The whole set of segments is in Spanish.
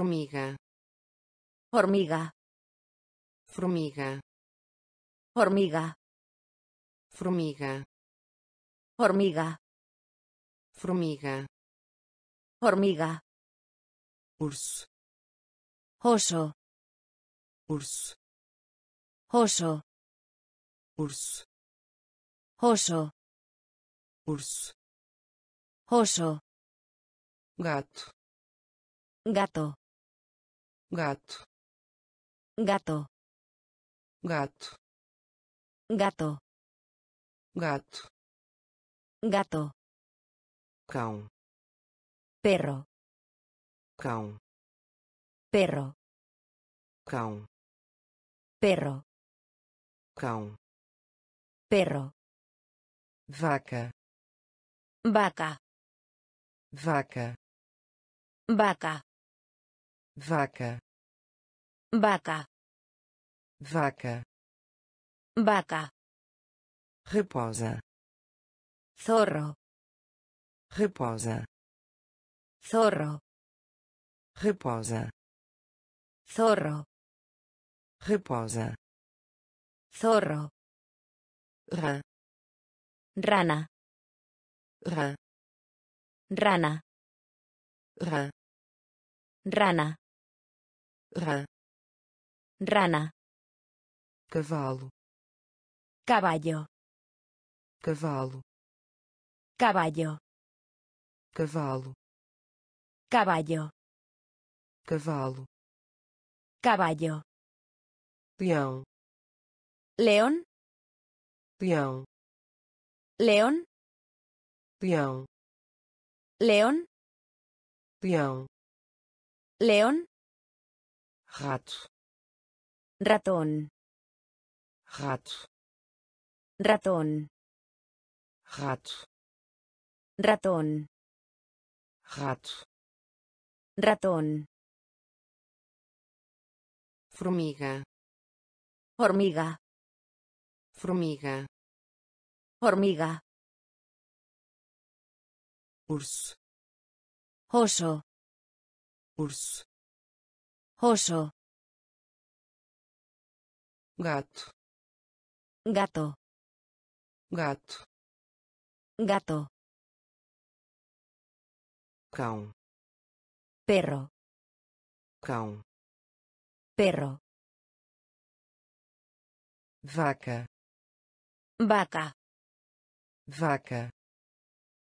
Formiga. Hormiga. Formiga. Hormiga. Formiga. Hormiga. Formiga. Hormiga. Urso. Oso. Urso. Oso. Urso. Oso. Urso. Oso. Gato. Gato. Gato. Gato. Gato. Gato. Gato. Gato. Cão. Perro. Cão. Perro. Cão. Perro. Cão. Perro. Vaca. Vaca. Vaca. Vaca. Vaca. Vaca. Vaca. Vaca. Reposa. Zorro. Reposa. Zorro. Reposa. Zorro. Reposa. Zorro. Rã. Rana. Rã. Rana. Rã. Rana. Rã. Rana. Cavalo. Caballo. Cavalo. Caballo. Cavalo. Caballo. Cavalo. Caballo. Leão. León. Leão. León. Leão. León. Leão. León. Rato. Ratón. Rato. Ratón. Rato. Ratón. Rato. Ratón. Formiga. Hormiga. Formiga. Hormiga. Urso. Oso. Urso. Oso. Gato. Gato. Gato. Gato. Cão. Perro. Cão. Perro. Vaca. Vaca. Vaca.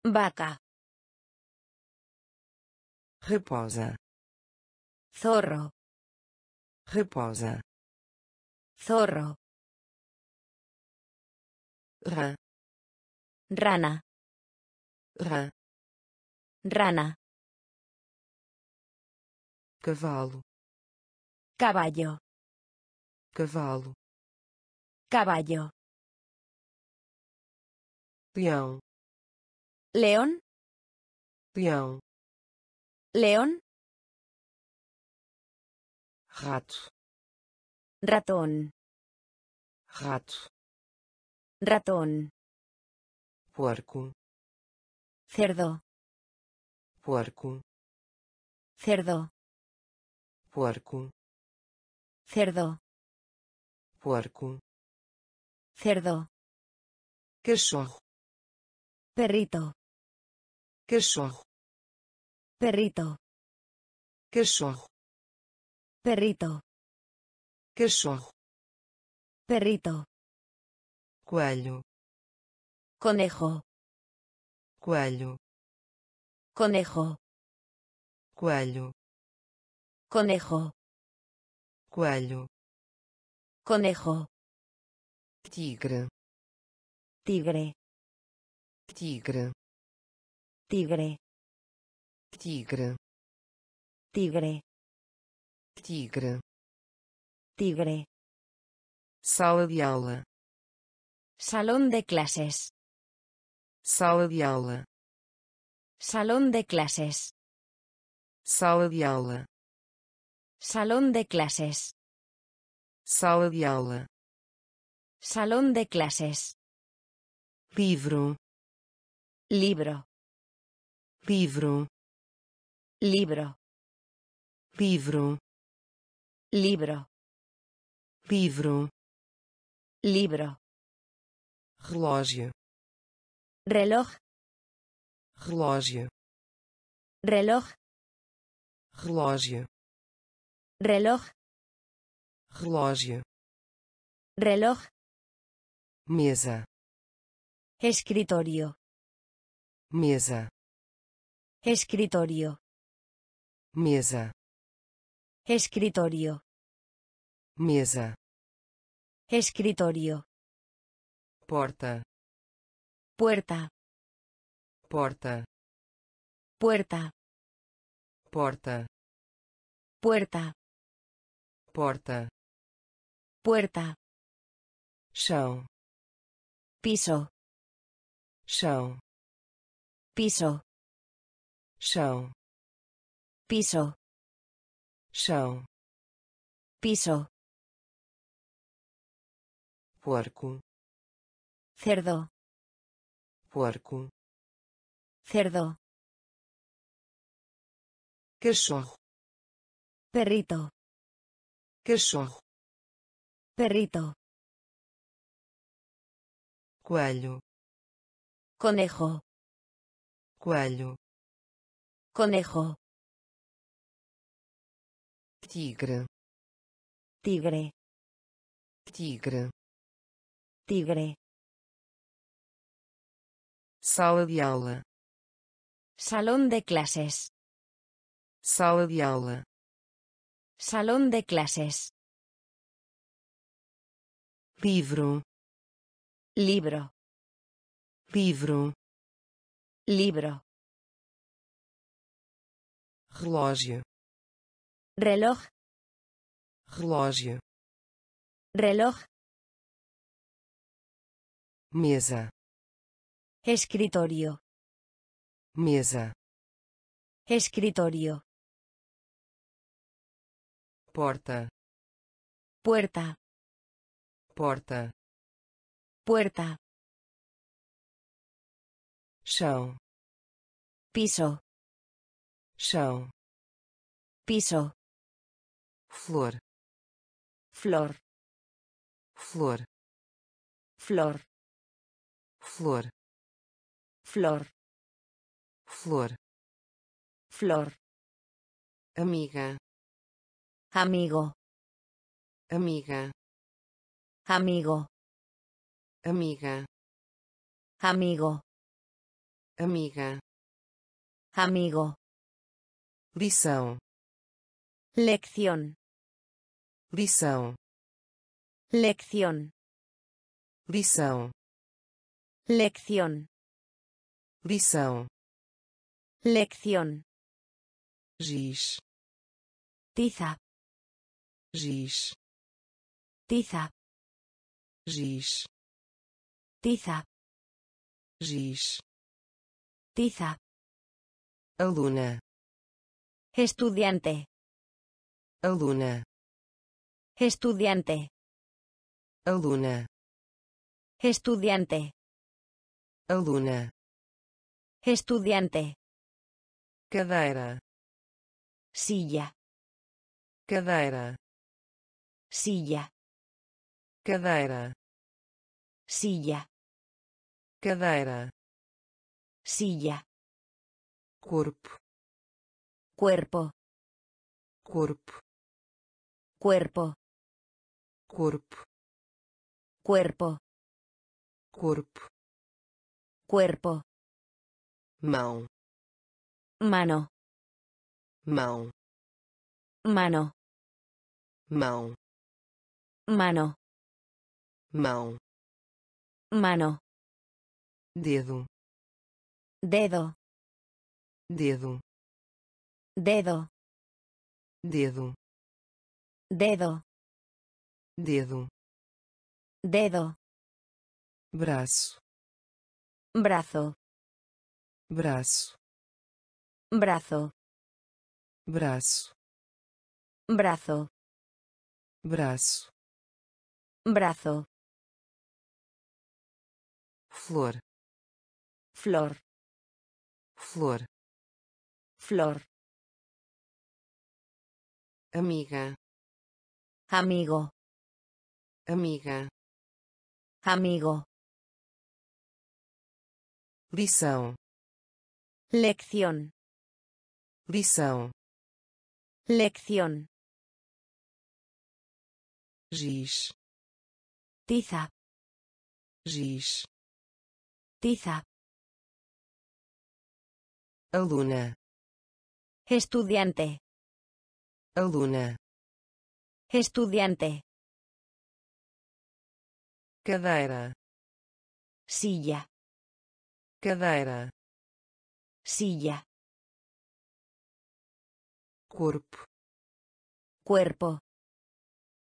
Vaca. Reposa. Zorro. Reposa. Zorro. Rã. Rana. Rã. Rana. Cavalo. Caballo. Cavalo. Caballo. Leão. León. Leão. León. Rato. Ratón. Rato. Ratón. Porco. Cerdo. Porco. Cerdo. Porco. Cerdo. Porco. Cerdo. Cachorro. Perrito. Cachorro. Perrito. Cachorro. Perrito. Cachorro. Perrito. Coelho. Conejo. Coelho. Conejo. Coelho. Conejo. Coelho. Conejo. Tigre. Tigre. Tigre. Tigre. Tigre. Tigre. Tigre. Tigre. Sala de aula. Salón de clases. Sala de aula. Salón de clases. Sala de aula. Salón de clases. Sala de aula. Salón de clases. Livro. Libro. Livro. Libro. livro Libro. livro Libro. relógio Reloj. relógio Reloj. relógio Reloj. relógio Reloj. mesa Escritorio. mesa Escritorio. mesa Escritorio. mesa Escritorio. porta Puerta. porta Puerta. porta Puerta. porta Puerta. chão Piso. chão Piso. chão Piso. Chão Piso. porco Cerdo. porco Cerdo. cachorro Perrito. cachorro Perrito. coelho Conejo. coelho Conejo. Tigre Tigre. tigre Tigre. sala de aula Salón de clases. sala de aula Salón de clases. livro Libro. livro Libro. relógio Reloj. relógio Reloj. mesa Escritorio. mesa Escritorio. porta Puerta. porta Puerta. chão Piso. chão Piso. Flor Flor. flor Flor. flor Flor. flor Flor. amiga Amigo. amiga Amigo. amiga Amigo. amiga Amigo. lição Lección. Lição Lección. lição Lección. lição Lección. giz Tiza. giz Tiza. giz Tiza. giz Tiza. aluna Estudiante. aluna Estudiante. aluna Estudiante. aluna Estudiante. cadeira Silla. cadeira Silla. cadeira Silla. cadeira Silla. corpo Cuerpo. corpo Cuerpo. Corpo Cuerpo. corpo Cuerpo. mão Mano. mão Mano. mão Mano. mão Mano. dedo Dedo. dedo Dedo. dedo Dedo. Dedo Dedo. braço Brazo. braço Brazo. braço Brazo. braço Brazo. flor Flor. flor Flor. amiga, amigo, amiga, amigo, lição, lección, lição, lección, giz, tiza, giz, tiza, aluna, estudiante, aluna, estudiante, cadeira, silla, cadeira, silla, corpo, cuerpo,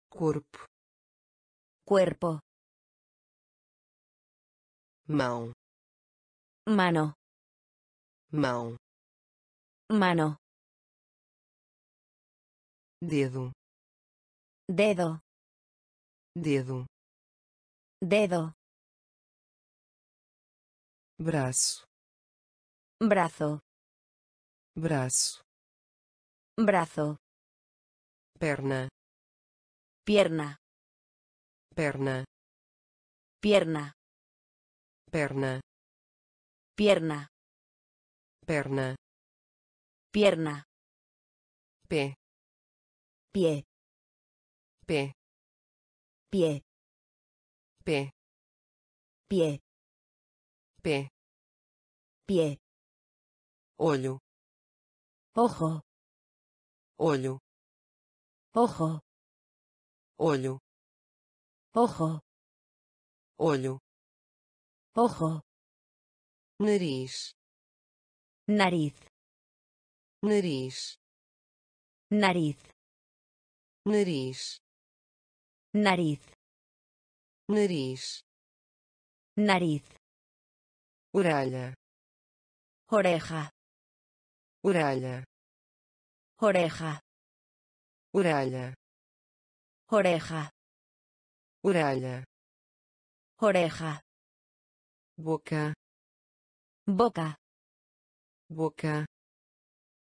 corpo, cuerpo, mão, mano, mão, mano, dedo, dedo, dedo, dedo, braço, brazo, braço, brazo, perna, pierna, perna, pierna, perna, pierna, perna, pierna, pé, pie, pé, pie, pé, pie, pé, pie, olho, ojo, olho, ojo, olho, ojo, olho, ojo, nariz, nariz, nariz, nariz, nariz, nariz, nariz, nariz, orelha, oreja, orelha, oreja, orelha, oreja, orelha, oreja, boca, boca, boca,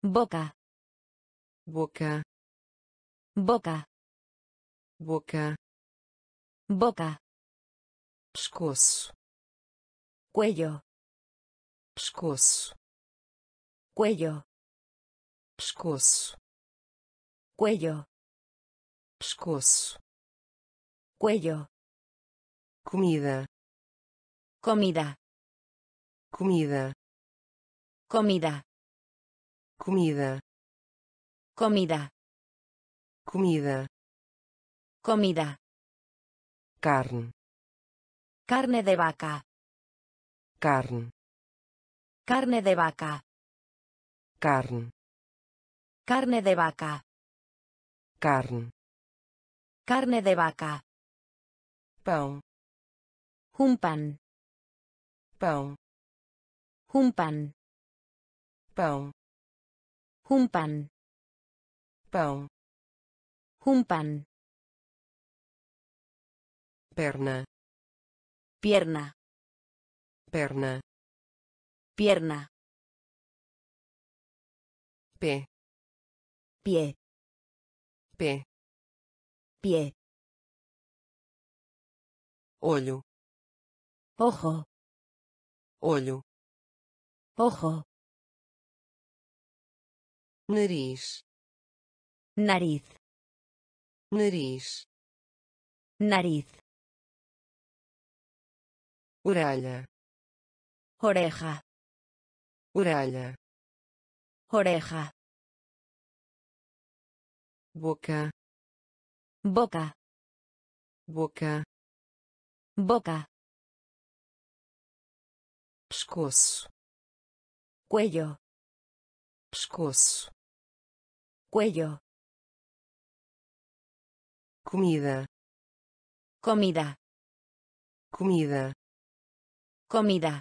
boca, boca, boca, boca, boca, pescoço, cuello, pescoço, cuello, pescoço, cuello, pescoço, cuello, comida, comida, comida, comida, comida, comida, comida, comida, carne, carne de vaca, carne, carne de vaca, carne, carne de vaca, carne, carne de vaca, pão, un pan, pão, un pan, pão, un pan, pão, un pan, perna, pierna, perna, pierna, pé, pie, pé, pie, olho, ojo, olho, ojo, nariz, nariz, nariz, nariz, orelha, oreja, orelha, oreja, boca, boca, boca, boca, pescoço, cuello, pescoço, cuello, comida, comida, comida, comida,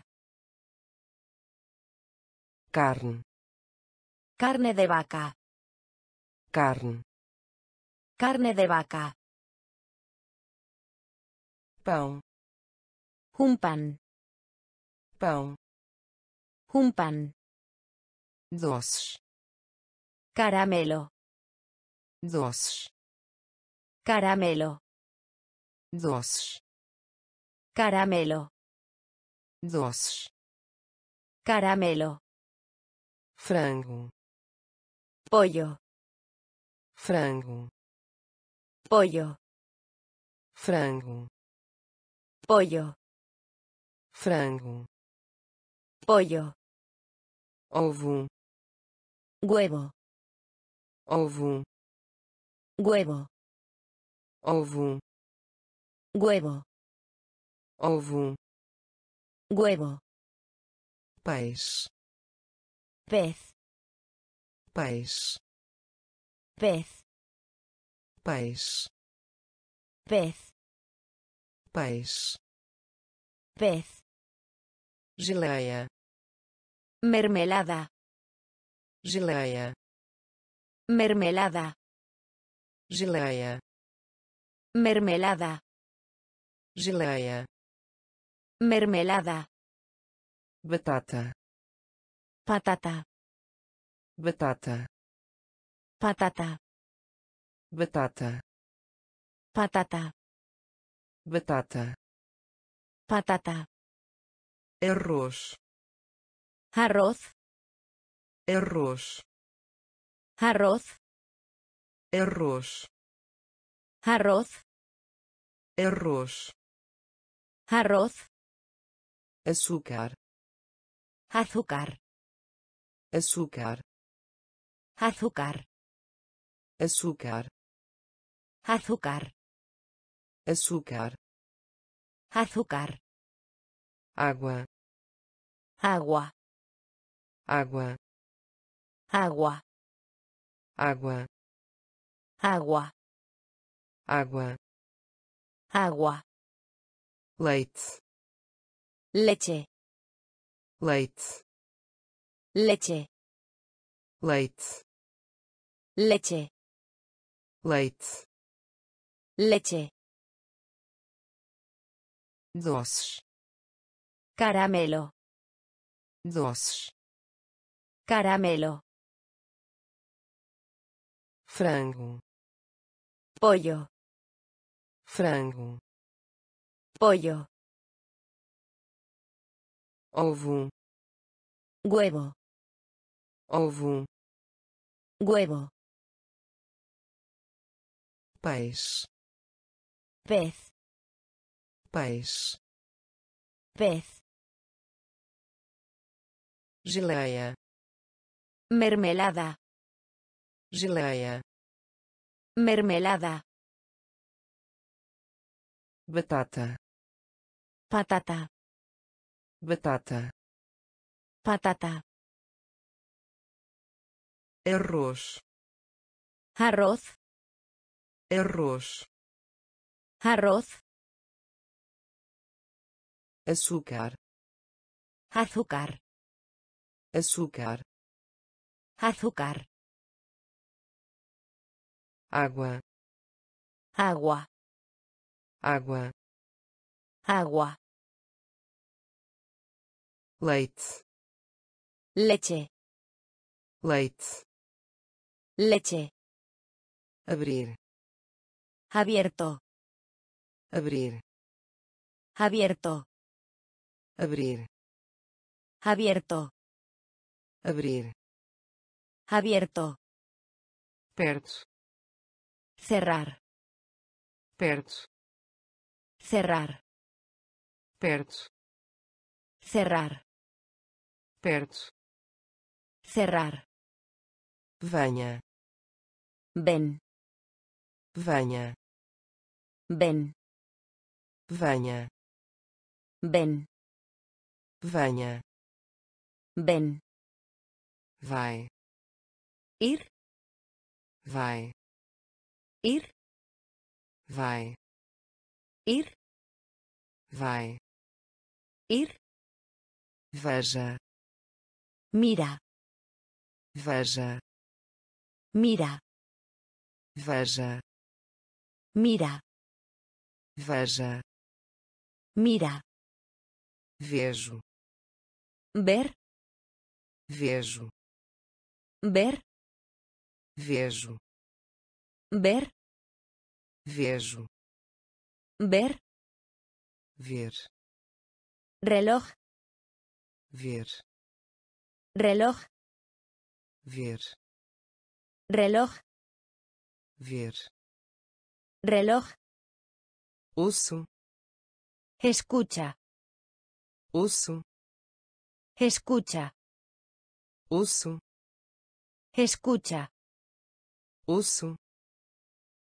carne, carne de vaca, carne, carne de vaca, pão, un pan, pão, un pan, doces, caramelo, doces, Caramelo. doces, Caramelo. Doces, Caramelo. frango, Pollo. frango, Pollo. frango, Pollo. frango, Pollo. ovo, Huevo. ovo, Huevo. ovo, Huevo. ovo, Huevo. peixe, Pez. peixe, Pez. peixe, Pez. peixe, Pez. geleia, Mermelada. geleia, Mermelada. geleia, Mermelada. geleia, Mermelada. batata, Patata. batata, Patata. batata, Patata. batata, Patata. arroz, Arroz. arroz, Arroz. arroz, Arroz. arroz, Arroz. Açúcar, Azúcar. açúcar, Azúcar. açúcar, Azúcar. açúcar, Azúcar. água, Agua. água, Agua. água, Agua. água, Agua. leite, Leche. leite, Leche. leite, Leche. leite, Leche. doces, Caramelo. doces, Caramelo. frango, Pollo. frango, Pollo. Ovo, Huevo. ovo, Huevo. peixe, Pez. peixe, Pez. geleia, Mermelada. geleia, Mermelada. batata, Patata. Batata, Patata. arroz, Arroz. arroz, Arroz. açúcar, Azúcar. açúcar, Azúcar. água, Agua. água, Agua. Leite, Leche. leite, Leche. abrir, Abierto. abrir, Abierto. abrir, Abierto. abrir, Abierto. perto, Cerrar. perto, Cerrar. perto, Cerrar. Perto, Cerrar. venha, Ven. venha, Ven. venha, Ven. venha, Ven. vai, Ir. vai, Ir. vai, Ir. vai, Ir. veja, Mira. veja, Mira. veja, Mira. veja, Mira. vejo, Ver. vejo, Ver. vejo, ver, vejo, ver, ver, reloj, ver, reloj, ver, reloj, ver, reloj, ouço, escucha, ouço, escucha, ouço, escucha, ouço,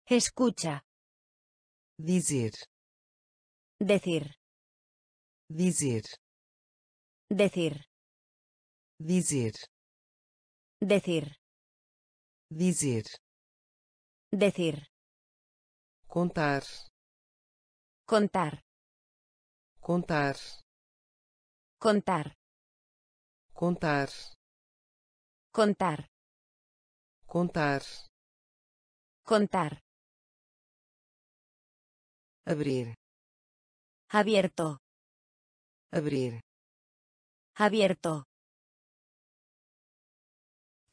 escucha, dizer, decir, dizer, decir, dizer, decir, dizer, decir, contar, contar, contar, contar, contar, contar, contar, contar, abrir, abierto, abrir, abierto,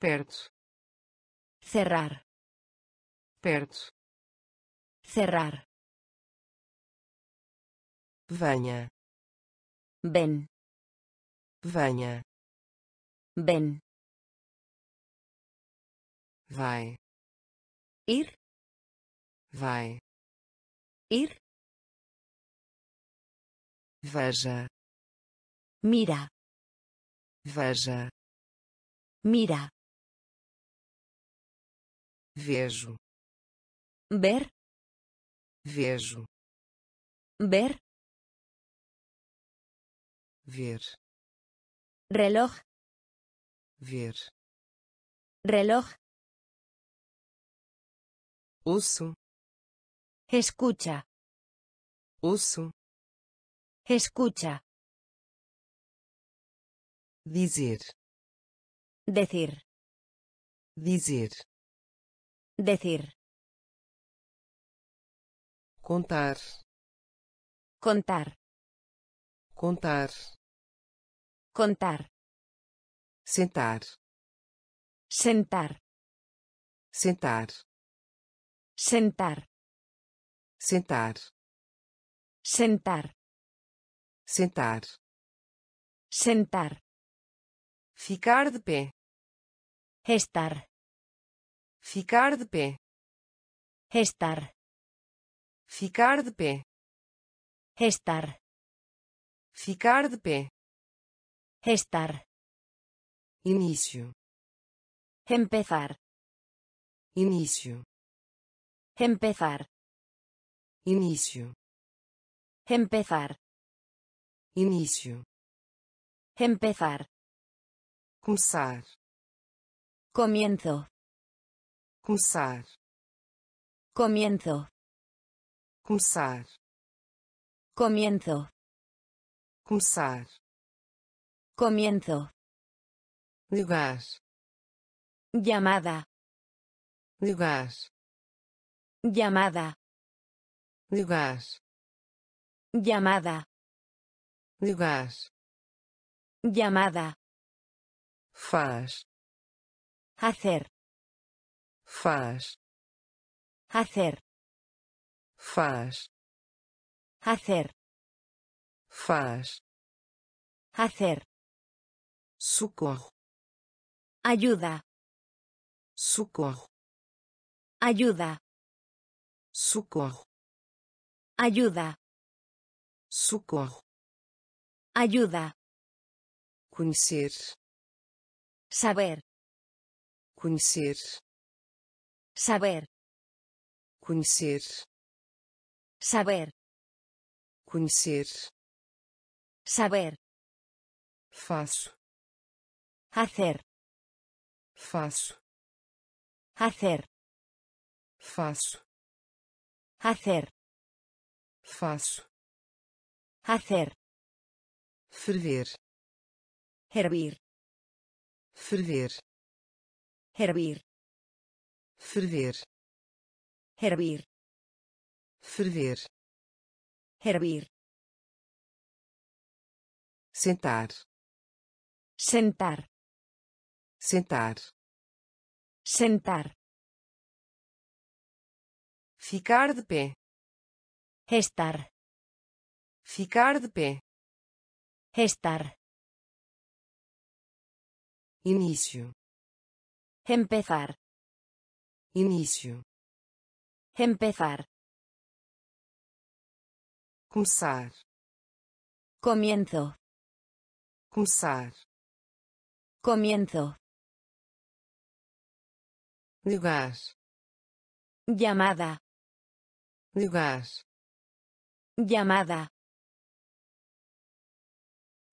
perto, cerrar, perto, cerrar, venha, ven, venha, ven, vai, ir, vai, ir, veja, mira, veja, mira, vejo, ver, vejo, ver, ver, reloj, ver, reloj, ouço, escucha, ouço, escucha, dizer, decir, dizer, decir, contar, contar, contar, contar, sentar, sentar, sentar, sentar, sentar, sentar, sentar, sentar, ficar de pé, estar, ficar de pé, estar, ficar de pé, estar, ficar de pé, estar, início, empezar, início, empezar, início, empezar, início, empezar, começar, comienzo, começar, comienzo, começar, comienzo, começar, comienzo, lugar, llamada, lugar, llamada, lugar, llamada, lugar, llamada, faz, hacer, faz, hacer, faz, hacer, faz, hacer, socorro, ayuda, socorro, ayuda, socorro, ayuda, socorro, ayuda, conhecer, saber, conhecer, saber, conhecer, saber, conhecer, saber, faço, hacer, faço, hacer, faço, hacer, faço, hacer, ferver, hervir, ferver, hervir, ferver, hervir, ferver, hervir, sentar, sentar, sentar, sentar, Ficar de pé. Estar. Ficar de pé. Estar. Início. Empezar. Início. Empezar. Começar. Comienzo. Começar. Comienzo. Lugar. Llamada. Lugar. Llamada.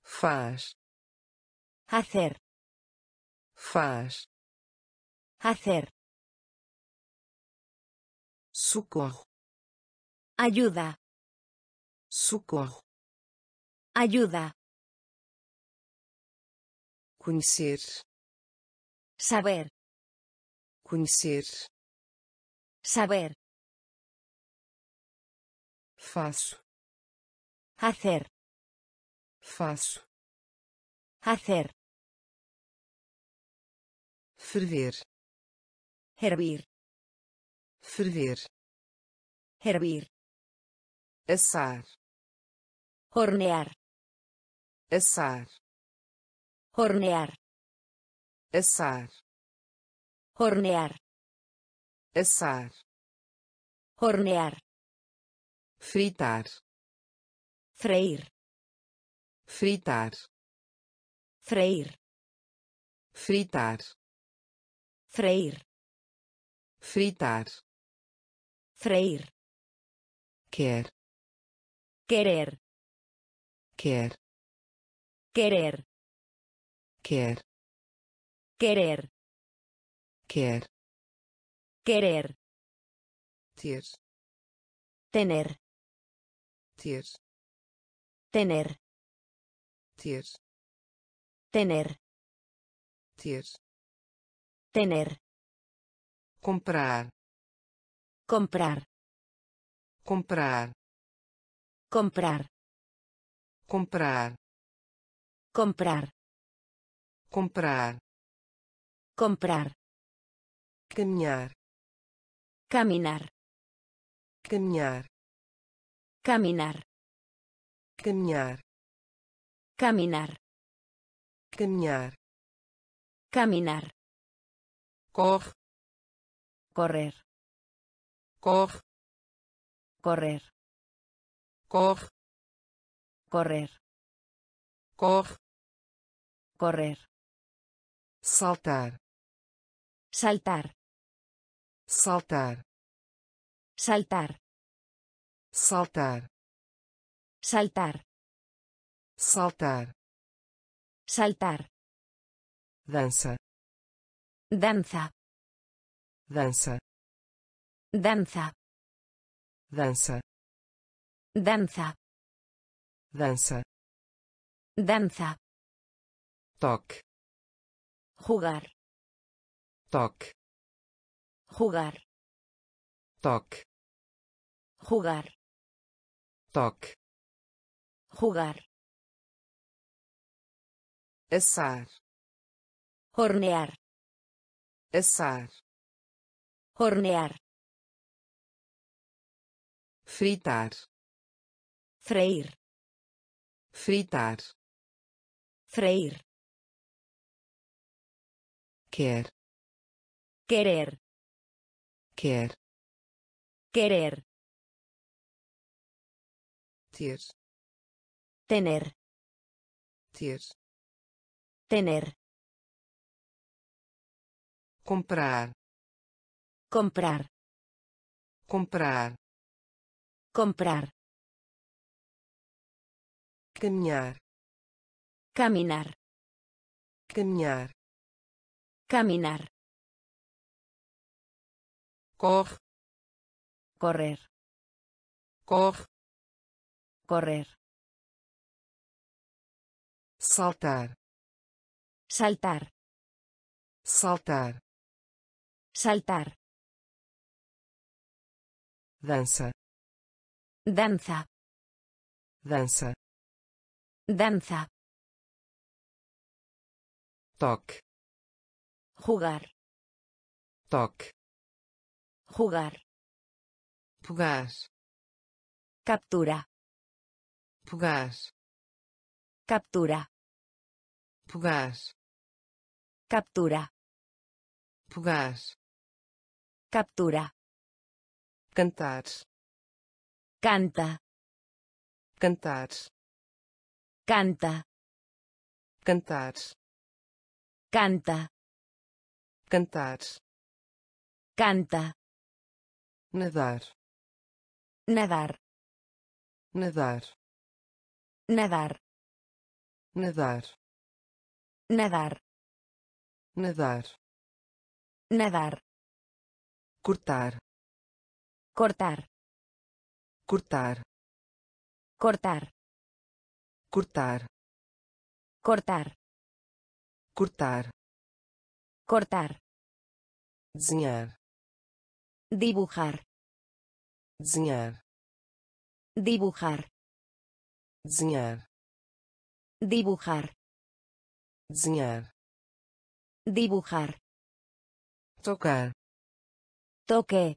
Faz. Hacer. Faz. Hacer. Socorro. Ayuda. Socorro. Ayuda. Conhecer. Saber. Conhecer. Saber. Faço. Hacer. Faço. Hacer. Ferver. Hervir. Ferver. Hervir. Assar. Hornear. Assar. Hornear. Assar. Hornear. Assar. Hornear. Fritar. Freír. Fritar. Freír. Fritar. Freír. Fritar. Freír. Quer. Querer. Quer. Querer. Quer. Querer. Quer. Querer. Ter. Tener. Ter. Tener. Ter. Tener. Ter. Tener. Comprar. Comprar. Comprar. Comprar. Comprar. Comprar. Comprar. Comprar. Caminhar. Caminar. Caminhar. Caminar. Caminhar. Caminar. Caminhar. Caminar. Corre. Correr. Corre. Correr. Corre. Correr. Corre. Correr. Saltar. Saltar. Saltar. Saltar. Saltar. Saltar. Saltar. Saltar. Dança. Danza. Dança. Danza. Dança. Danza. Dança. Danza. Toque. Jugar. Toque. Jugar. Toque. Jugar. Toque. Jugar. Assar. Hornear. Assar. Hornear. Fritar. Freír. Fritar. Freír. Quer. Querer. Quer. Querer. Ter. Tener. Ter. Tener. Comprar. Comprar. Comprar. Comprar. Caminhar. Caminar. Caminhar. Caminar. Corre. Correr. Corre. Correr. Saltar. Saltar. Saltar. Saltar. Dança. Danza. Dança. Danza. Toque. Jugar. Toque. Jugar. pegar, Captura. pegar, Captura. pegar, Captura. pegar, Captura. cantar, Canta. cantar, Canta. cantar, Canta. cantar, Canta. nadar, Nadar. nadar, Nadar. nadar, Nadar. nadar, Nadar. cortar, Cortar. Cortar, Cortar. cortar, Cortar. cortar, Cortar. desenhar, Dibujar. desenhar, Dibujar. desenhar, Dibujar. desenhar, Dibujar. tocar, Toque.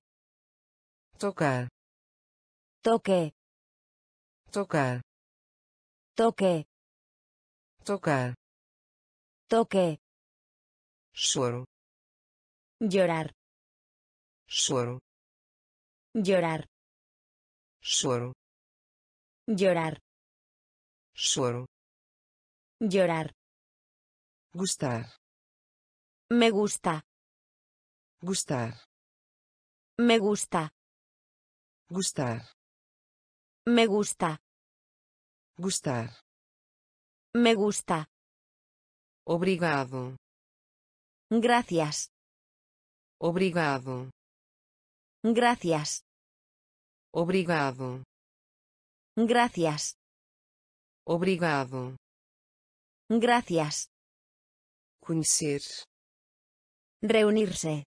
tocar, Toque. tocar, Toque. tocar, Toque. choro, Llorar. choro, Llorar. choro, Llorar. choro, Llorar. gostar, Me gusta. gostar, Me gusta. gostar, Me gusta. gostar, Me gusta. obrigado, Gracias. obrigado, Gracias. obrigado, Gracias. obrigado, Gracias. conhecer, Reunirse.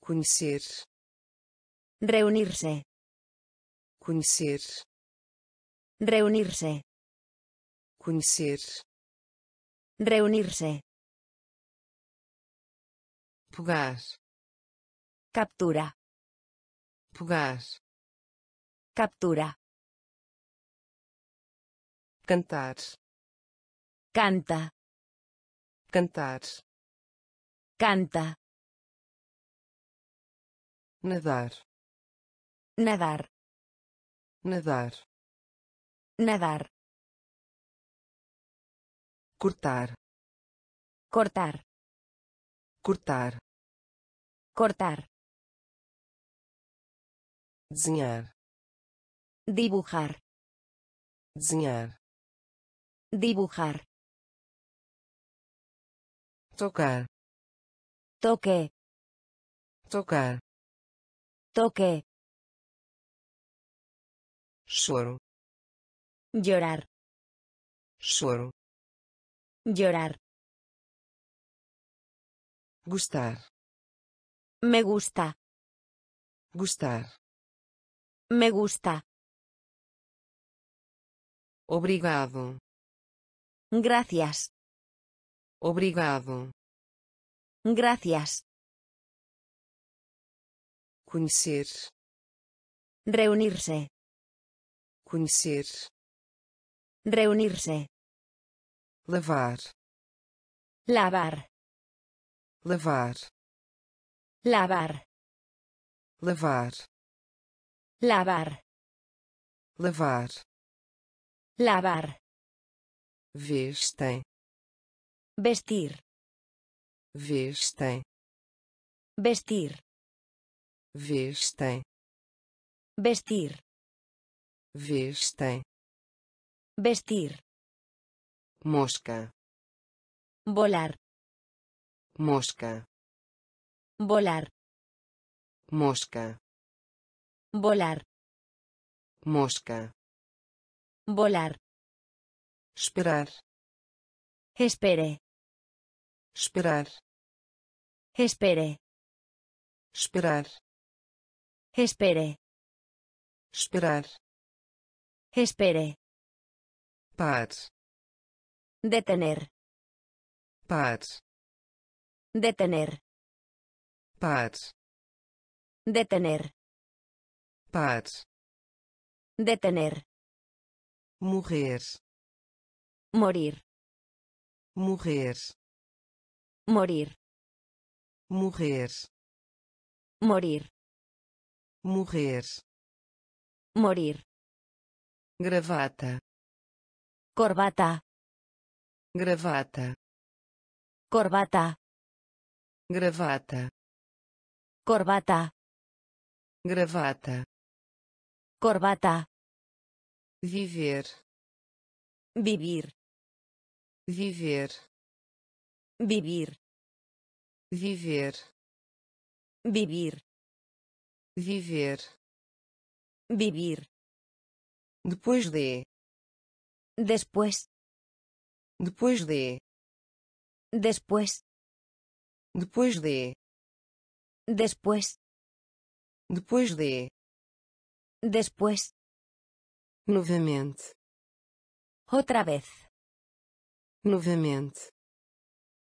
conhecer, Reunirse. Conhecer, Reunirse. conhecer, Reunirse. pegar, Captura. pegar, Captura. cantar, Canta. cantar, Canta. nadar, Nadar. Nadar, Nadar. cortar, Cortar. cortar, Cortar. desenhar, Dibujar. desenhar, Dibujar. tocar, Toque. tocar, Toque. Choro, Llorar. choro, Llorar. gostar, Me gusta. gostar, Me gusta. obrigado, Gracias. obrigado, Gracias. conhecer, Reunirse. Conhecer, Reunirse. lavar, Lavar. lavar, Lavar. lavar, Lavar. lavar, Lavar. vestem, Vestir. vestem, Vestir. vestem, Vestir. Vestem, Vestir. mosca, Volar. mosca, Volar. mosca, Volar. mosca, Volar. esperar, Espere. esperar, Espere. esperar, Espere. esperar, Espere. par, Detener. par, Detener. par, Detener. par, Detener. morrer, Morir. morrer, Morir. morrer, Morir. morrer, Morir. Gravata, Corbata. gravata, Corbata. gravata, Corbata. gravata, Corbata. viver, Vivir. viver, Vivir. viver, Vivir. viver, Vivir. Depois de, Después. depois de, Después. depois de, Después. depois de, Después. novamente, Otra vez. novamente,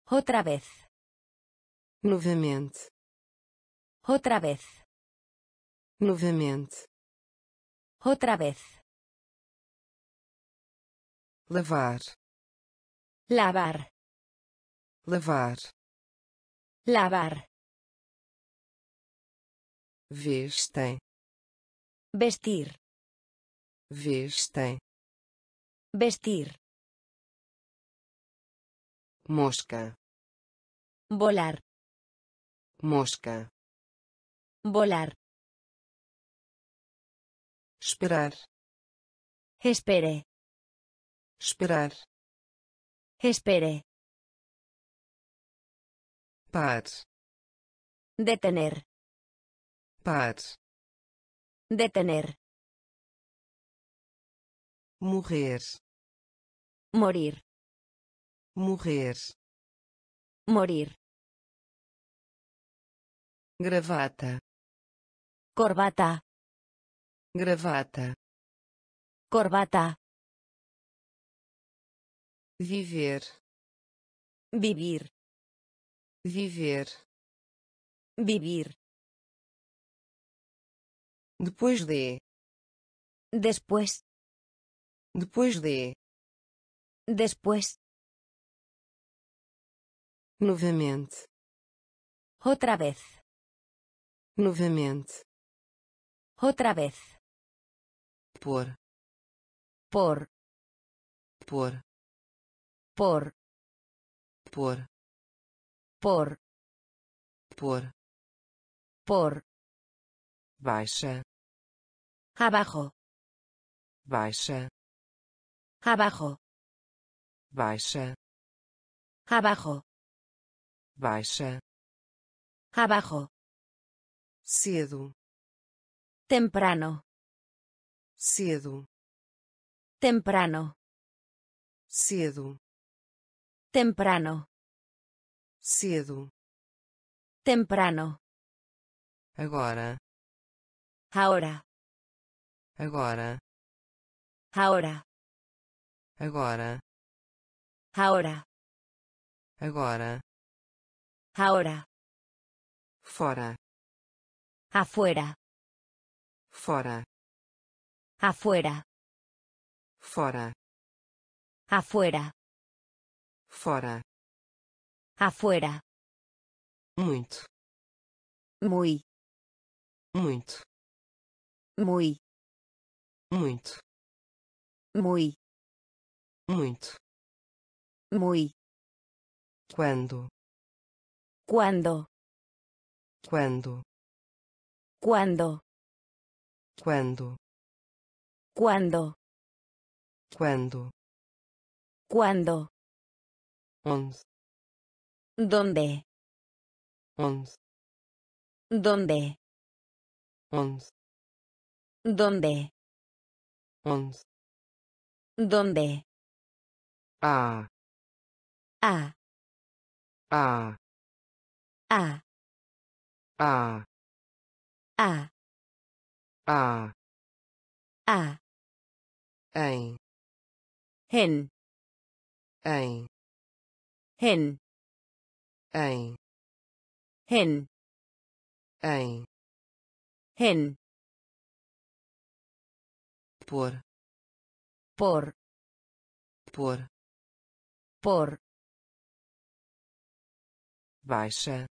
Otra vez. novamente, Otra vez. novamente, Otra vez. Lavar, Lavar. lavar, Lavar. vestem, Vestir. vestem, Vestir. mosca, Volar. mosca, Volar. esperar, Espere. Esperar, Espere. par, Detener. par, Detener. morrer, Morir. morrer, Morir. gravata, Corbata. gravata, Corbata. Viver, Vivir. viver, Vivir. depois de, Después. depois de, Después. novamente, Otra vez. novamente, Otra vez. por, Por. por, Por. por, Por. por, Por. baixa, Abajo. baixa, Abajo. baixa, Abajo. baixa, Abajo. cedo, Temprano. cedo, Temprano. cedo, Temprano. cedo, Temprano. agora, Ahora. agora, Ahora. agora, Ahora. agora, Ahora. fora, Afuera. fora, Afuera. fora, Afuera. Fora, Afuera. muito, Muy. muito, Muy. muito, Muy. muito, Muy. quando, ¿Cuándo? quando, ¿Cuándo? quando, ¿Cuándo? quando, ¿Cuándo? Onde, ¿Dónde? onde, ¿Dónde? onde, ¿Dónde? onde, ¿Dónde? ah, A. ah, A. ah, A. ah, A. em, En. em, En. em, En. em, En. por. Por, por. Por, baixa.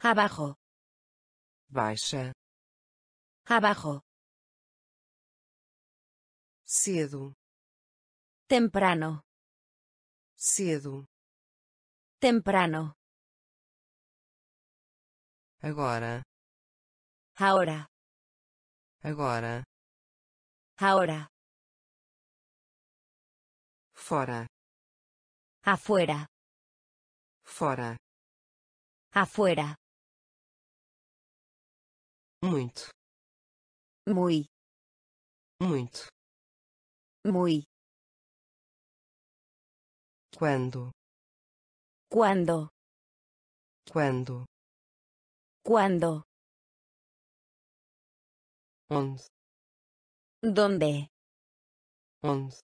Abajo, baixa. Abajo, cedo. Temprano, cedo temprano, agora. Ahora, agora. Ahora, fora. Afuera, fora. Afuera, muito. Muy, muito. Muy, quando cuando, quando cuando, onde dónde, onde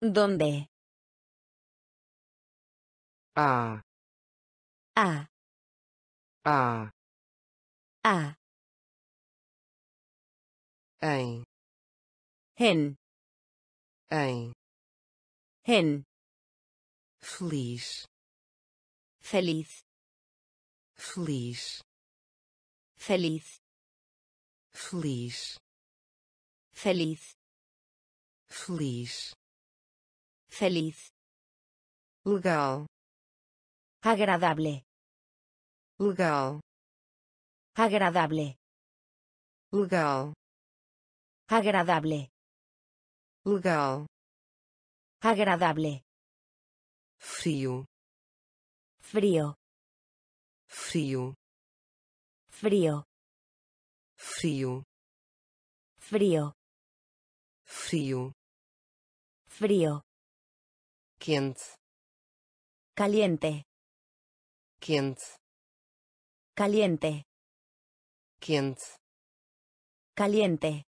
dónde, a. A, a. A, em en, em en, feliz feliz, feliz. Feliz, feliz. Feliz, feliz. Feliz, legal. Agradable, legal. Agradable, legal. Agradable, legal. Agradable, frio frío, frio. Frío, frio. Frío, frio. Frío, quente. Caliente, quente. Caliente, quente. Caliente,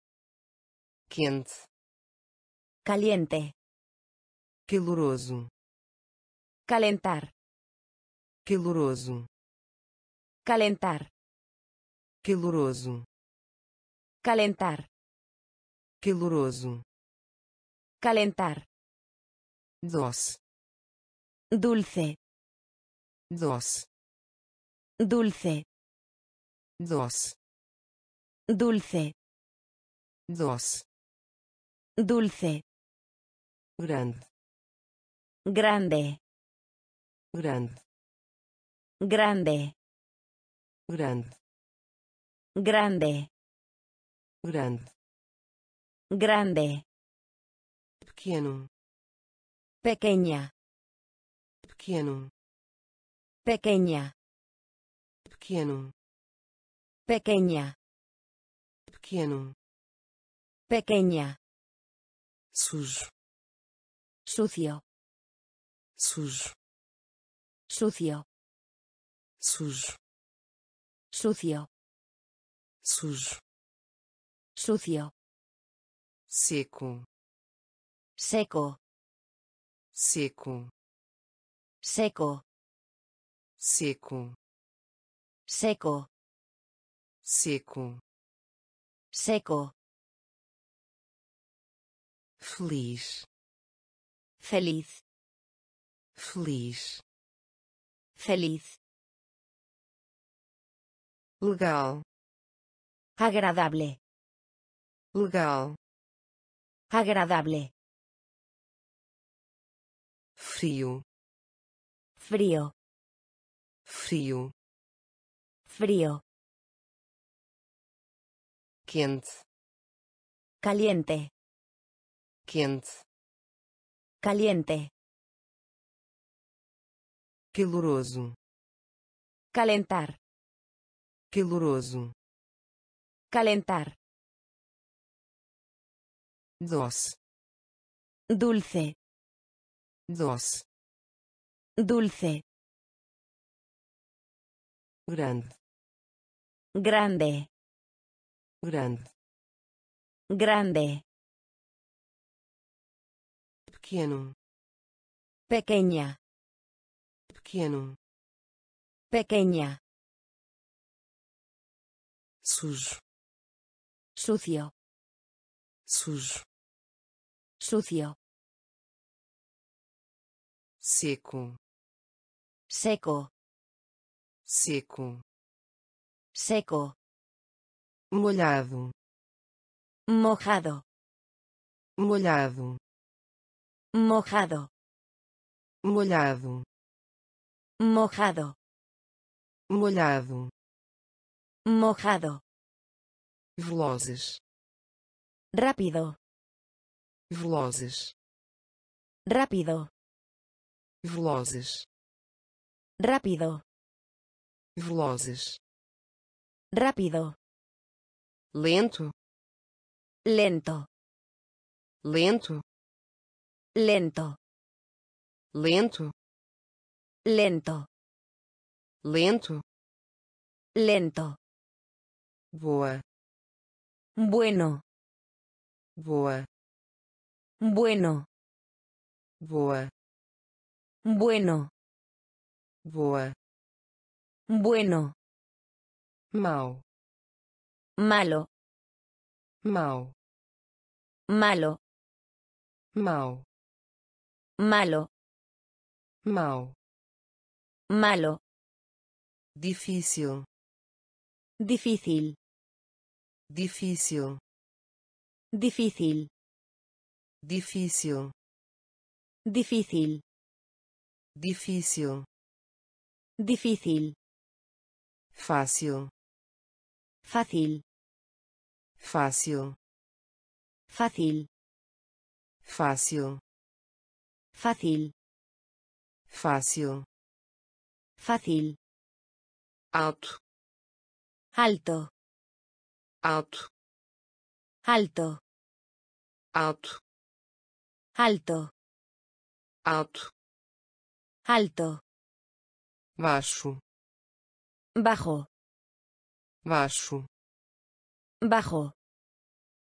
quente. Caliente, caloroso. Calentar, caloroso. Calentar, caloroso. Calentar, caloroso. Calentar, doce. Dulce, doce. Dulce, doce. Dulce, doce. Dulce, grande. Grande, grande grande, grande. Grande, grande. Grande, pequeno. Pequeña, pequeno. Pequeña, pequeno. Pequeña, pequeno. Pequeña, sujo. Sucio, sujo. Sucio, sujo. Sucio, sujo. Sucio, seco. Seco, seco. Seco, seco. Seco, seco. Seco, feliz. Feliz, feliz. Feliz, legal. Agradable, legal. Agradable, frio. Frío, frio. Frío, quente. Caliente, quente. Caliente, caloroso. Calentar, caloroso. Calentar, doce. Dulce, doce. Dulce, grande. Grande, grande. Grande, pequeno. Pequeña, pequeno. Pequeña, sujo sucio, sujo, Sucio. seco, Seco. seco, Seco. molhado, Mojado. molhado, Mojado. molhado, Mojado. molhado, Mojado. velozes, Rápido. velozes, Rápido. velozes, Rápido. velozes, Rápido. lento, Lento. lento, Lento. lento, Lento. lento, Lento. Boa, Bueno. boa, Bueno. boa, Bueno. boa, Bueno. mau, Malo. mau, Malo. mau, Malo. mau, Malo. difícil, Difícil. Difícil, Difícil. difícil, Difícil. difícil, Difícil. fácil, Fácil. fácil, Fácil. fácil, Fácil. fácil, Fácil. alto, Alto. Alto, Alto. alto, Alto. alto, Alto. baixo, Bajo. baixo, Bajo.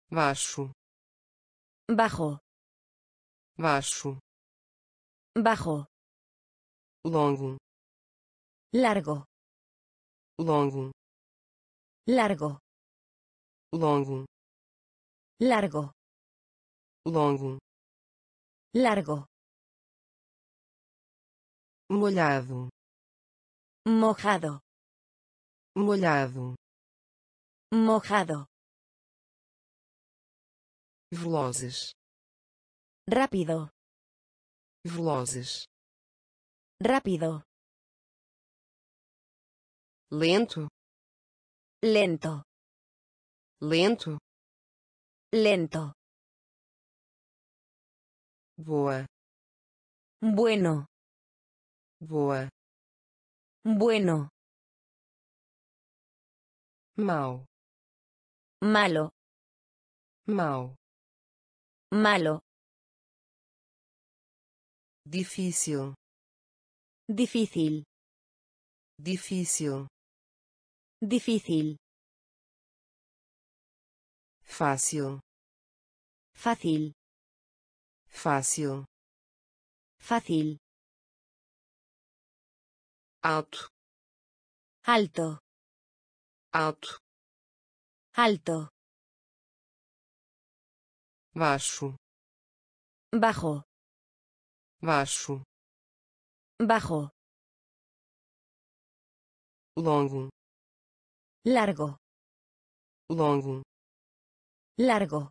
baixo, Bajo. baixo, Bajo. longo, Largo. longo, Largo. Longo, Largo. longo, Largo. molhado, Mojado. molhado, Mojado. velozes, Rápido. velozes, Rápido. lento, Lento. Lento, Lento. boa, Bueno. boa, Bueno. mau, Malo. mau, Malo. difícil, Difícil. difícil, Difícil. Fácil, Fácil. fácil, Fácil. alto, Alto. alto, Alto. baixo, Bajo. baixo, Bajo. longo, Largo. longo, Largo.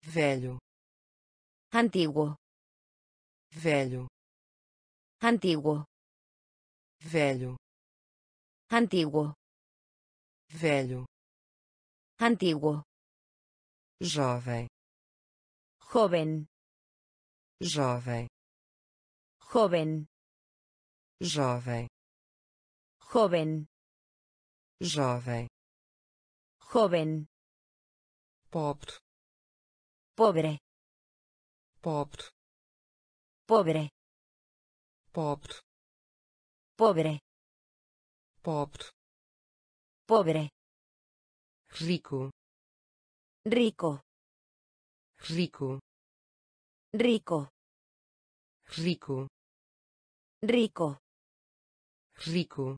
velho, Antiguo. velho, Antiguo. velho, Antiguo. velho, Antiguo. jovem, Joven. jovem, Joven. jovem, Joven. jovem, Joven. Pobre, Pobre. pobre, Pobre. pobre, Pobre. pobre, Pobre. rico, Rico. rico, Rico. rico, Rico. rico,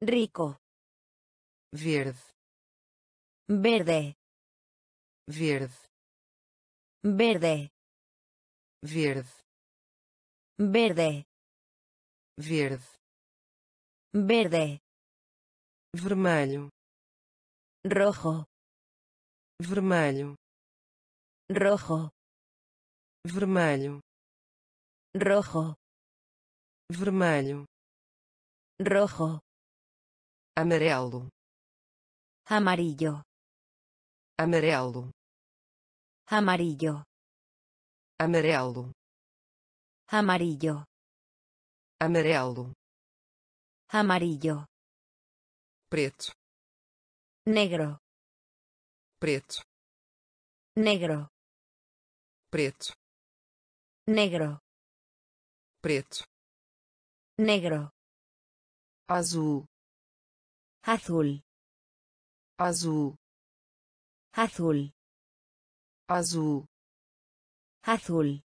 Rico. verde, Verde. Verde, verde, verde, verde, verde, verde, vermelho, rojo, vermelho, rojo, vermelho, rojo, vermelho, rojo, amarelo, amarillo, amarelo, amarillo, amarelo, amarillo, amarelo, amarillo, preto, negro, preto, negro, preto, negro, preto, negro, azul, azul, azul, azul, azul, azul,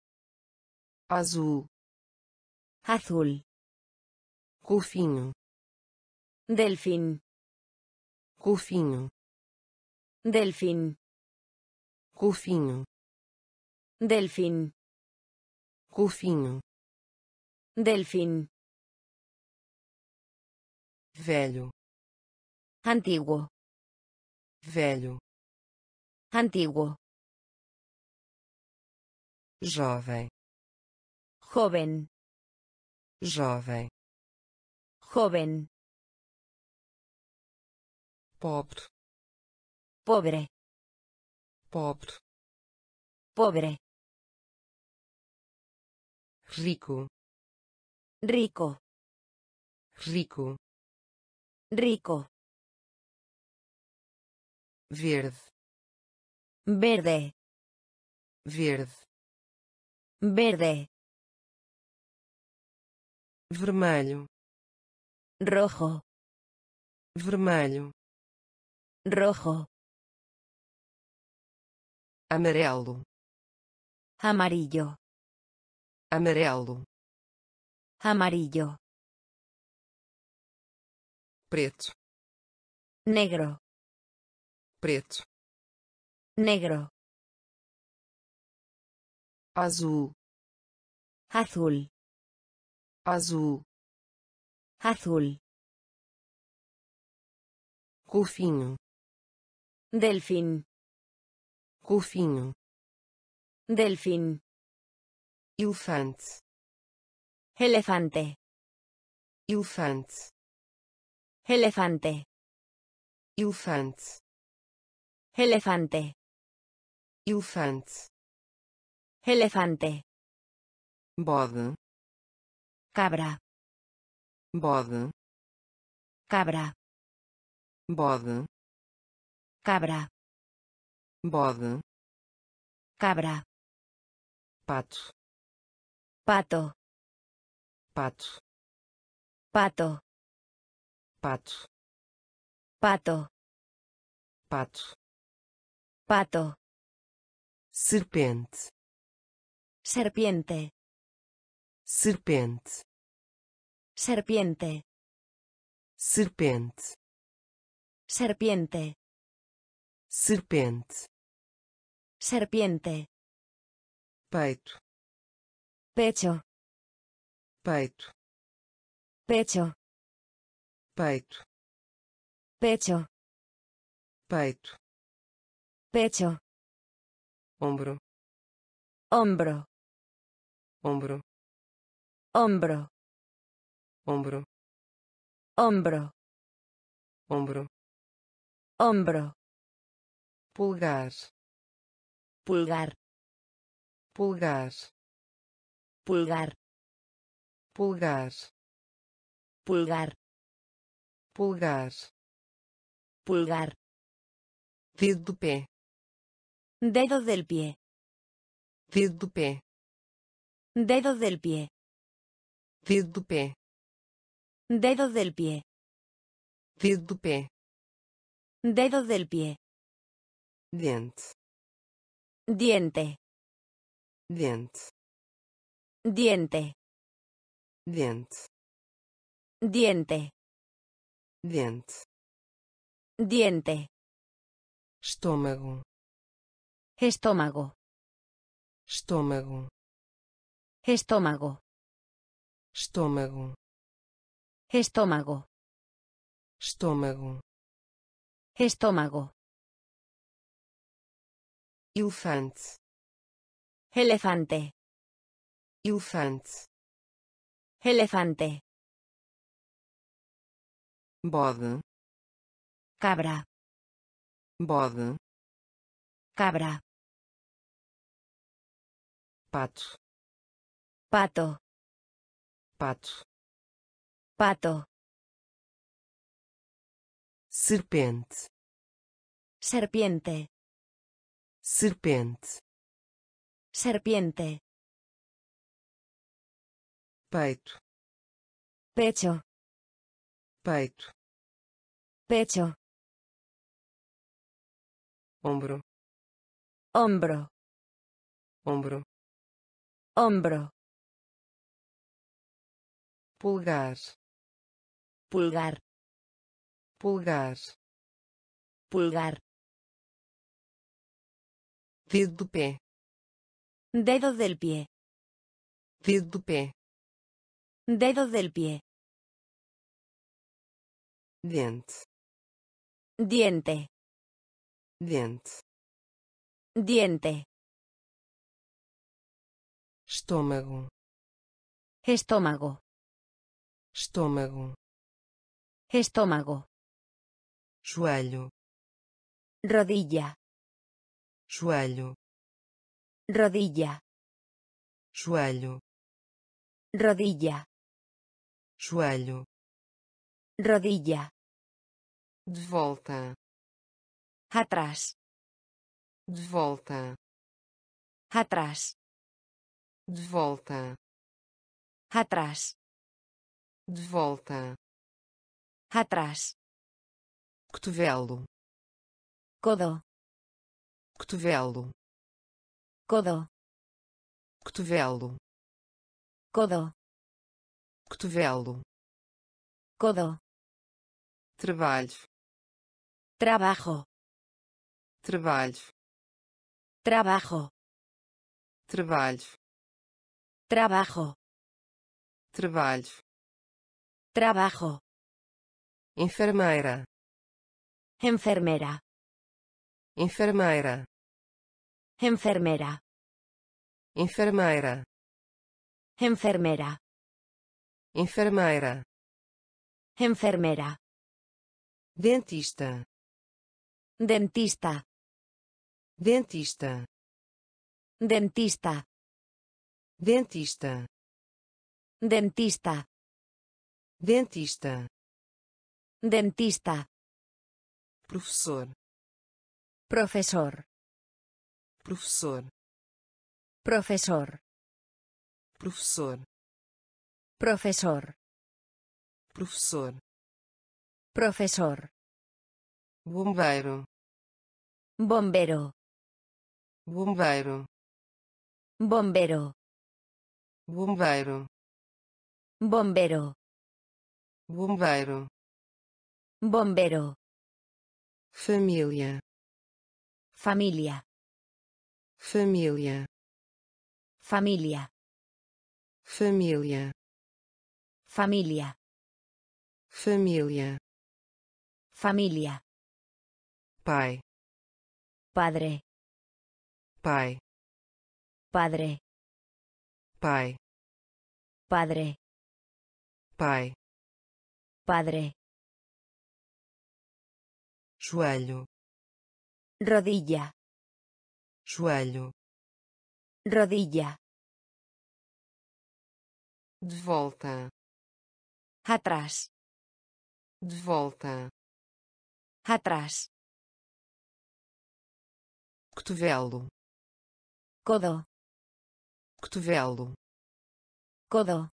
azul, azul, golfinho, delfín, golfinho, delfín, golfinho, delfín, golfinho, delfín, velho, antiguo, velho, antiguo, jovem, joven, jovem, joven, pobre, pobre, pobre, pobre, rico, rico, rico, rico, verde, verde, verde, verde, vermelho, rojo, vermelho, rojo, amarelo, amarillo, amarelo, amarillo, preto, negro, preto, negro, azul, azul, azul, azul, golfinho, delfín, golfinho, delfín, elefante, elefante, elefante, elefante, elefante, elefante, elefante, elefante, bode, cabra, bode, cabra, bode, cabra, bode, cabra, pato, pato, pato, pato, pato, pato, pato, pato, serpente, serpiente, serpente, serpiente, serpente, serpiente, serpente, serpiente, peito, pecho, peito, pecho, peito, pecho, peito, pecho, ombro, hombro, ombro, hombro, ombro, hombro, ombro, hombro, pulgar, pulgar, pulgar, pulgar, pulgar, pulgar, pulgar, pulgar, dedo do pé, dedo del pie, dedo do pé, dedo del pie, dedo do pé, dedo del pie, dedo do pé, dedo del pie, dente, diente, dente, diente, dente, diente, dente, diente, estômago, Estómago. estômago, Estómago. estômago, Estómago. estômago, Estómago. elefante, Elefante. elefante, Elefante. bode, Cabra. bode, Cabra. pato, Pato. pato, Pato. serpente, Serpiente. serpente, Serpiente. peito, Pecho. peito, Pecho. ombro, Hombro. ombro, Hombro. Pulgar, Pulgar. pulgar, Pulgar. dedo do pé, Dedo del pie. dedo do pé, Dedo del pie. dente, Diente. dente, Diente. estômago, Estómago. Estômago, Estómago. joelho, Rodilla. joelho, Rodilla. joelho, Rodilla. joelho, Rodilla. de volta, Atrás. de volta, Atrás. de volta, Atrás. De volta, Atrás. cotovelo, Codo. cotovelo, Codo. cotovelo, Codo. cotovelo, Codo. trabalho, Trabajo. trabalho, Trabajo. trabalho, Trabajo. trabalho, Trabajo. enfermeira, Enfermera. enfermeira, Enfermera. enfermeira, Enfermera. enfermeira, Enfermera. dentista, Dentista. dentista, Dentista. dentista, Dentista. Dentista, Dentista. professor, Profesor. professor, Profesor. professor, Profesor. professor, Profesor. bombeiro, Bombero. bombeiro, Bombero. bombeiro, Bombero. Bombeiro, Bombero. família, Familia. família, Familia. família, Familia. família, Familia. pai, Padre. pai, Padre. pai, Padre. pai, Padre. joelho, Rodilla. joelho, Rodilla. de volta, Atrás. de volta, Atrás. cotovelo, Codo. cotovelo, Codo.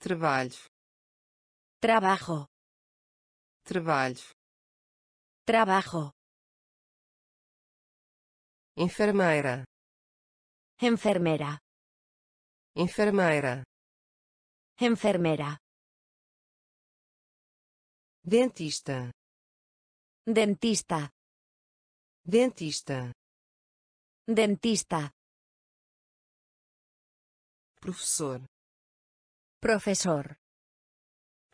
Trabalho, Trabajo. trabalho, Trabajo. enfermeira, Enfermera. enfermeira, Enfermera. dentista, Dentista. dentista, Dentista. professor, professor.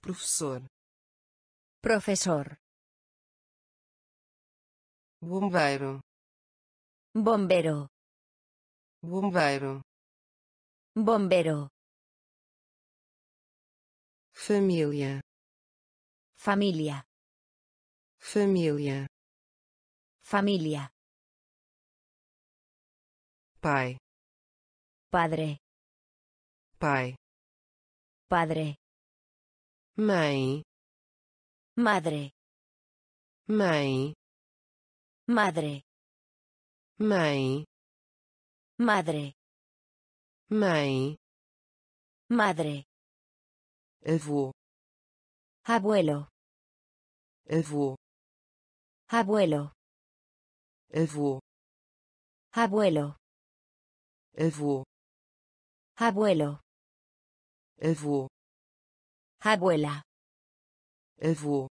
Professor. Professor. Bombeiro. Bombeiro bombeiro. Bombeiro família. Família. Família. Família. Pai. Padre. Pai. Padre. mãe, Madre. mãe, Madre. mãe, Madre. mãe, Madre. avô, Abuelo. avô, Abuelo. avô, Abuelo. avô, Abuelo. Avô, Abuela. avô,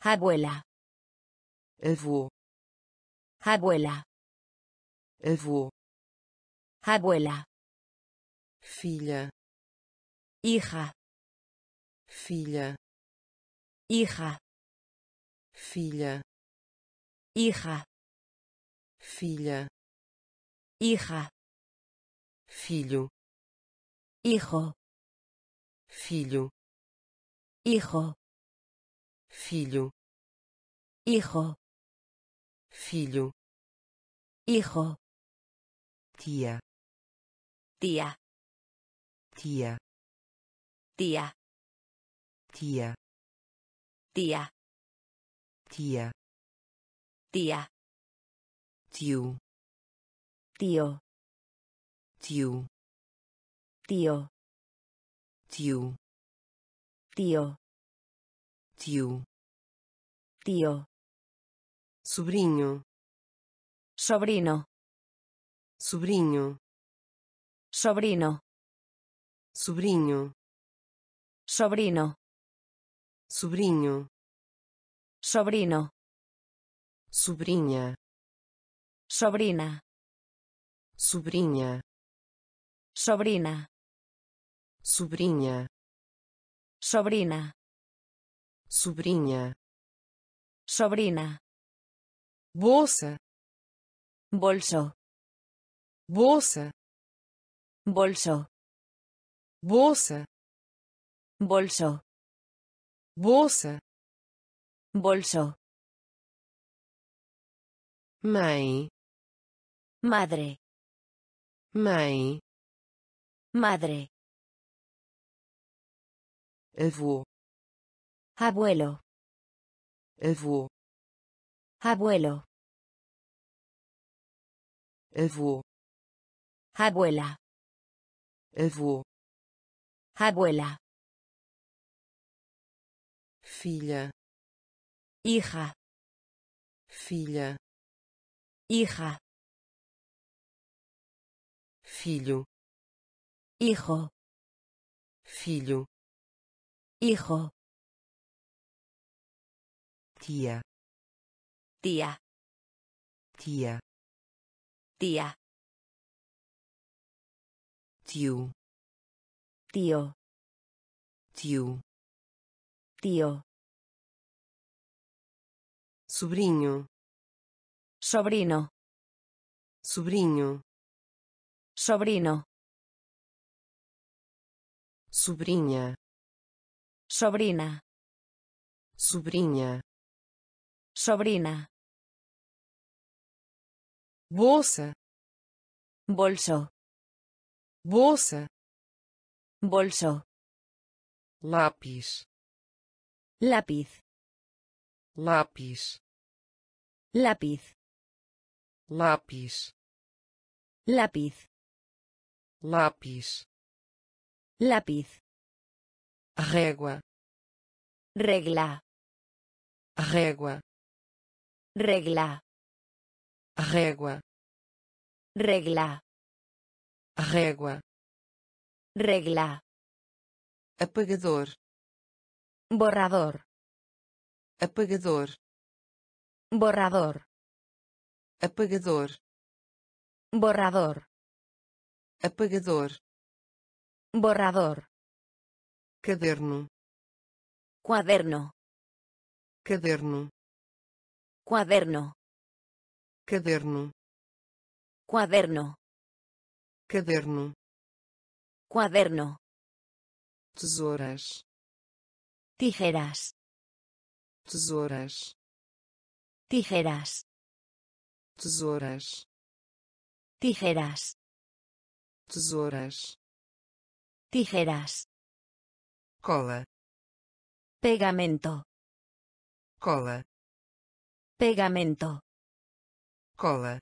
Abuela. avô, Abuela. avô, Abuela. filha, Hija. filha, Hija. filha, Hija. filha, Hija. filho, Hijo. Filho, Hijo. filho, Hijo. filho, Hijo. tia, Tía. tia, Tía. tia, Tía. tia, Tía. tio, Tío. tio, Tío. Tio, Tío. tio, Tío. sobrinho, Sobrino. sobrinho, Sobrino. sobrinho, Sobrino. sobrinho, Sobrino. sobrinha, Sobrina. sobrinha, Sobrina. Sobrinha, Sobrina. sobrinha, Sobrina. bolsa, Bolso. bolsa, Bolso. bolsa, Bolso. bolsa, Bolso. mãe, Madre. mãe, Madre. Avô, Abuelo. avô, Abuelo. avô, Abuela. avô, Abuela. filha, Hija. filha, Hija. filho, Hijo. filho, Hijo. tia, Tía. tia, Tía. tio, Tío. tio, Tío. sobrinho, Sobrino. sobrinho, Sobrino. sobrinha, Sobrina. sobrinha, Sobrina. bolsa, Bolso. bolsa, Bolso. lápis, Lápiz. lápis, Lápiz. lápis, Lápiz. lápis, Lápiz. Régua, Regla. régua, Regla. régua, Regla. régua, Regla. apagador, Borrador. apagador, Borrador. apagador borrador apagador borrador caderno. Cuaderno. Caderno. Cuaderno. Caderno. Cuaderno. Caderno. Cuaderno. Tesouras. Tijeras. Tesouras. Tijeras. Tesouras. Tijeras. Tesouras. Tijeras cola. Pegamento. Cola. Pegamento. Cola.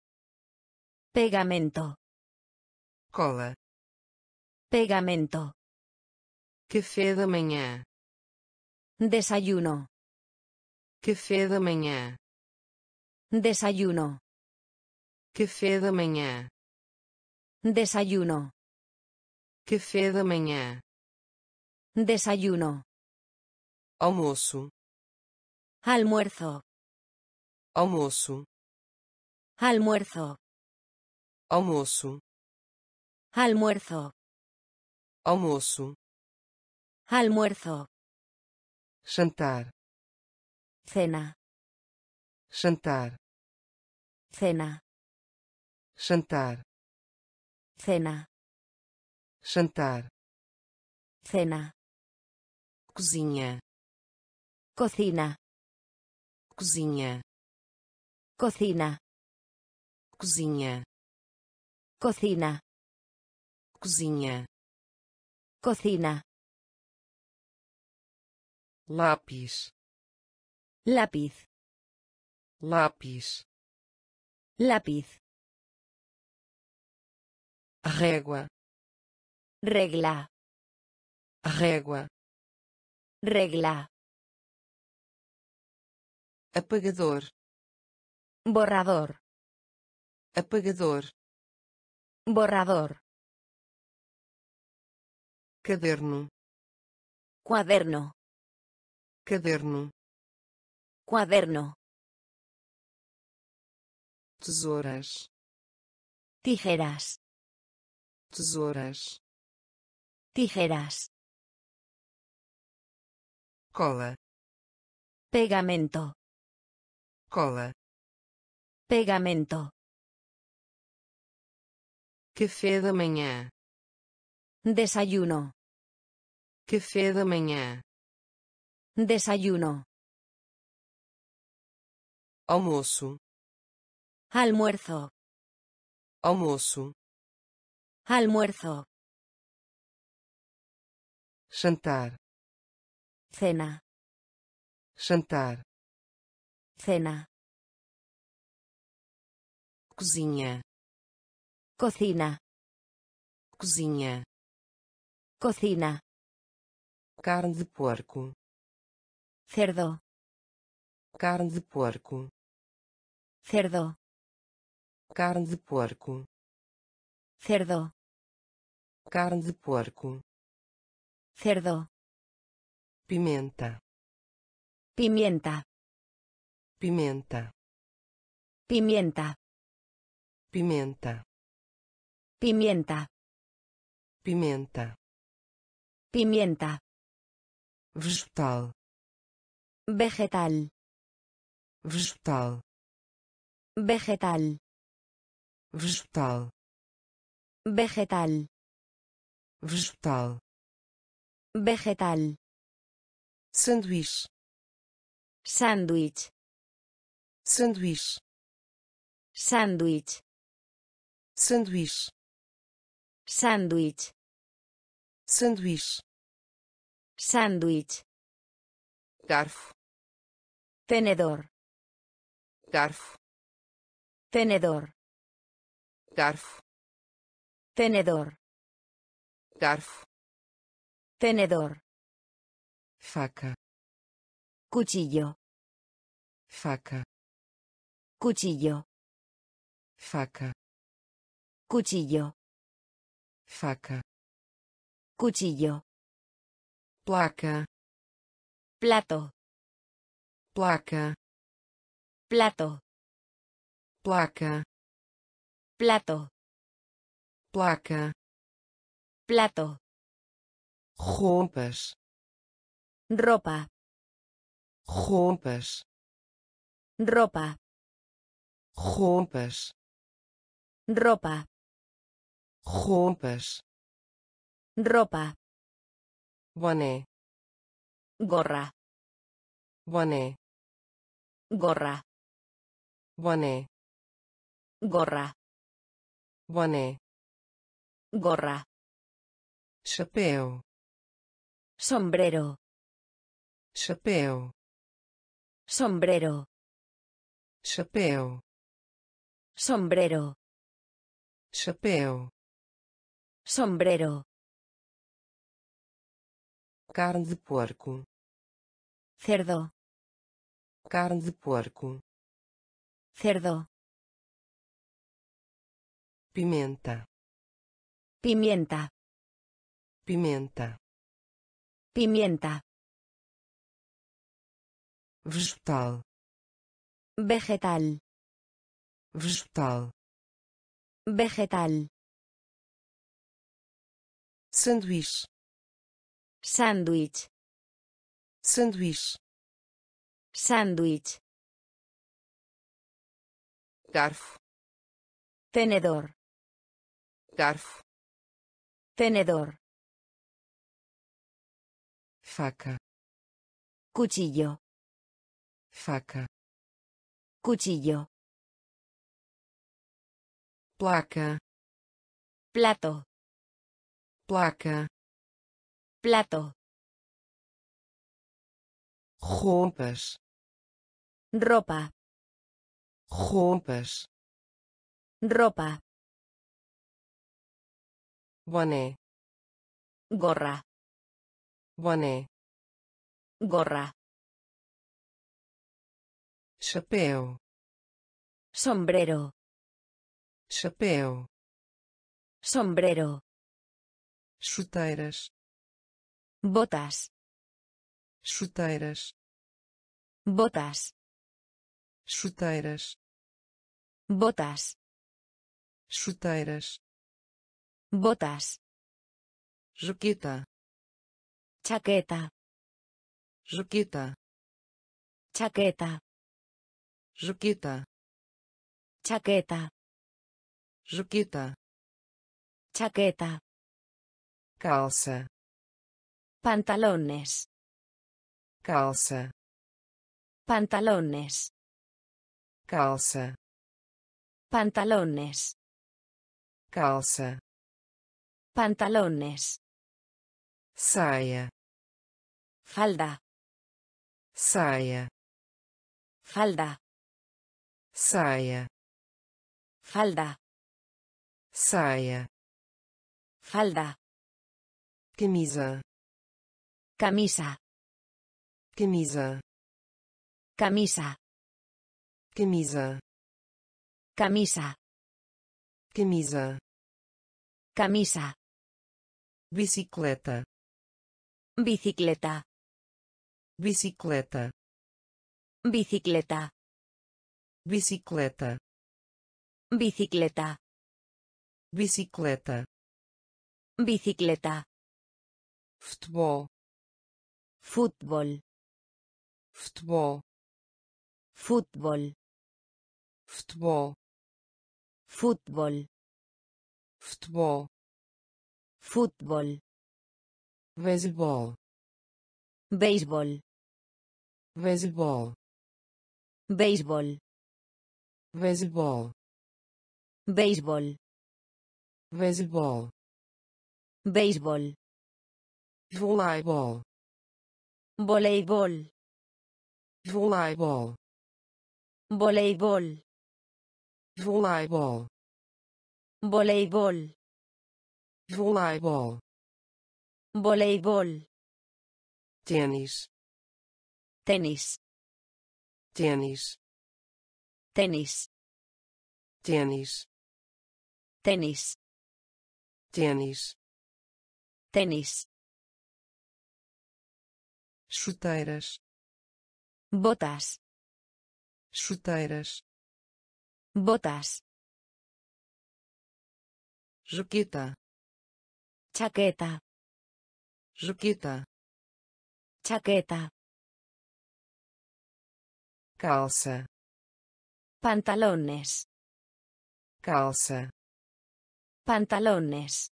Pegamento. Cola. Pegamento. Café da manhã. Desayuno. Café da manhã. Desayuno. Café da manhã. Desayuno. Café da manhã. Desayuno. Almoço almuerzo. Almoço almuerzo. Almoço almuerzo. Almoço almuerzo. Jantar. Cena. Jantar. Cena. Jantar. Cena. Jantar. Cena cozinha. Cocina. Cozinha. Cocina. Cozinha. Cocina. Cozinha. Cocina. Lápis. Lápiz lápis. Lápiz régua. Regla. Régua regla. Apagador. Borrador. Apagador. Borrador. Caderno. Cuaderno. Caderno. Cuaderno. Tesouras. Tijeras. Tesouras. Tijeras cola. Pegamento. Cola. Pegamento. Café da manhã. Desayuno. Café da manhã. Desayuno. Almoço. Almuerzo. Almoço. Almuerzo. Jantar cena. Jantar. Cena. Cozinha. Cocina. Cozinha. Cocina. Carne de porco. Cerdo. Carne de porco. Cerdo. Carne de porco. Cerdo. Carne de porco. Cerdo pimenta pimienta. Pimenta pimienta. Pimenta pimienta. Pimenta pimienta. Vegetal. Vegetal. Vegetal. Vegetal. Vegetal. Vegetal. Vegetal. Vegetal sanduíche. Sándwich sanduíche. Sándwich sanduíche. Sándwich sanduíche. Sándwich garfo. Tenedor. Garfo. Tenedor. Garfo. Tenedor. Garfo. Tenedor faca. Cuchillo. Faca. Cuchillo. Faca. Cuchillo. Faca. Cuchillo. Placa. Plato. Placa. Plato. Placa, plato, placa, plato, roupas, ropa, roupas, ropa, roupas, ropa, roupas, ropa, boné, gorra, boné, gorra, boné, gorra, boné, gorra, chapéu, sombrero, chapéu, sombrero, chapéu, sombrero, chapéu, sombrero, carne de porco, cerdo, carne de porco, cerdo, pimenta, pimienta, pimenta, pimienta, vegetal, vegetal, vegetal, vegetal, sanduíche, sándwich, sanduíche, sándwich, garfo, tenedor, garfo, tenedor, faca, cuchillo, faca, cuchillo, placa, plato, placa, plato, roupas, ropa, roupas, ropa, boné, gorra, boné, gorra, chapéu, sombrero, chapéu, sombrero, chuteiras, botas, chuteiras, botas, chuteiras, botas, chuteiras, botas, jaqueta, chaqueta, jaqueta, chaqueta, jaqueta, chaqueta, jaqueta, chaqueta, calça, pantalones, calça, pantalones, calça, pantalones, calça, pantalones, saia, falda, saia, falda, saia, falda, saia, falda, camisa, camisa, camisa, camisa, camisa, camisa, camisa, camisa, bicicleta, bicicleta, bicicleta, bicicleta, bicicleta, bicicleta, bicicleta, bicicleta, futebol, fútbol, futebol, fútbol, futebol, fútbol, futebol, fútbol, beisebol, beisebol, béisbol, Baseball. Baseball. Baseball. Baseball. volleyball volleyball volleyball volleyball Voleibol. Voleibol. Voleibol. Tennis. Tennis. Tennis. Tenis, tênis, tenis, tênis, tenis, chuteiras, botas, chuteiras, Botas. jaqueta, Chaqueta. jaqueta, Chaqueta. calça, Pantalones. calça, Pantalones.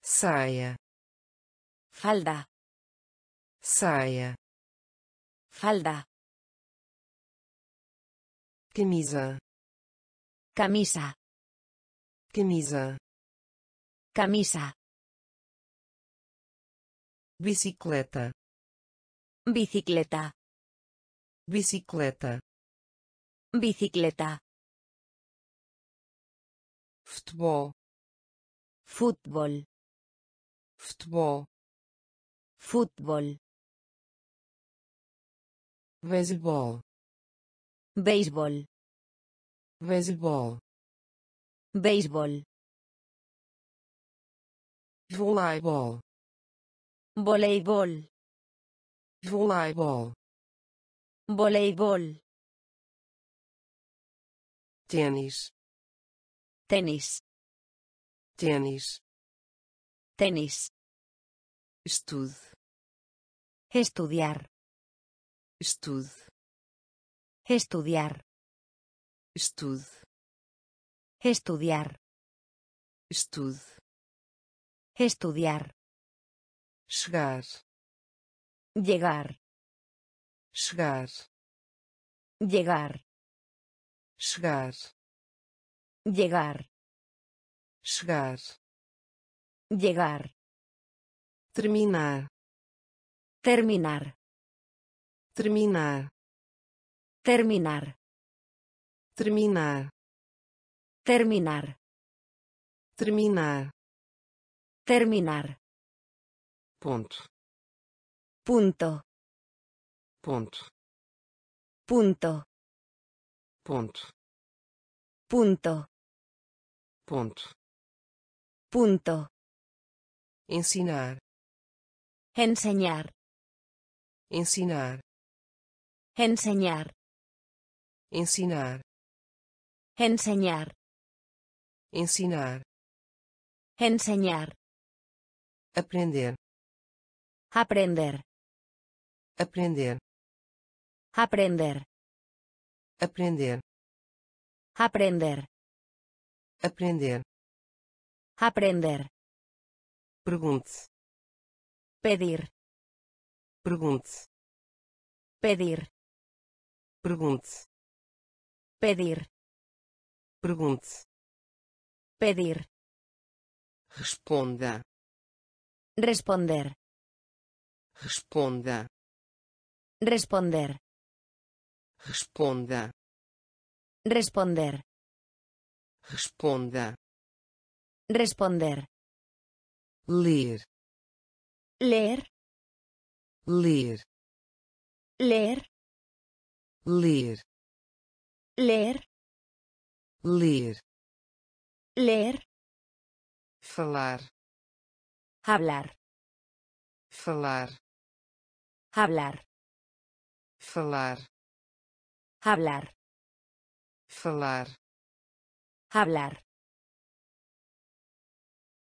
saia, Falda. saia, Falda. camisa, Camisa. camisa, Camisa. bicicleta, Bicicleta. Bicicleta, Bicicleta. futebol, Fútbol. futebol, Fútbol. beisebol, Béisbol. beisebol, Béisbol. voleibol, Voleibol. voleibol, Voleibol. tênis, Tenis. tênis, Tenis. estude, Estudiar. estude, Estudiar. estude, Estudiar. estude, Estudiar. chegar, Llegar. Chegar, Llegar. chegar, Llegar. chegar, Llegar. terminar, Terminar. terminar, Terminar. terminar, Terminar. terminar, Terminar. ponto, Punto. Ponto, Punto. ponto, Punto. ponto, Punto. ensinar, Enseñar. ensinar, Enseñar. ensinar, Enseñar. ensinar, Enseñar. aprender, Aprender. aprender, Aprender. aprender, Aprender. aprender, Aprender. pergunte, Pedir. pergunte, Pedir. pergunte, Pedir. pergunte, Pedir. responda, Responder. responda, Responder. Responda, Responder. responda, Responder. ler, Leer. ler, Leer. ler, Leer. ler, Leer. falar, Hablar. falar, Hablar. falar, Hablar. falar, Hablar.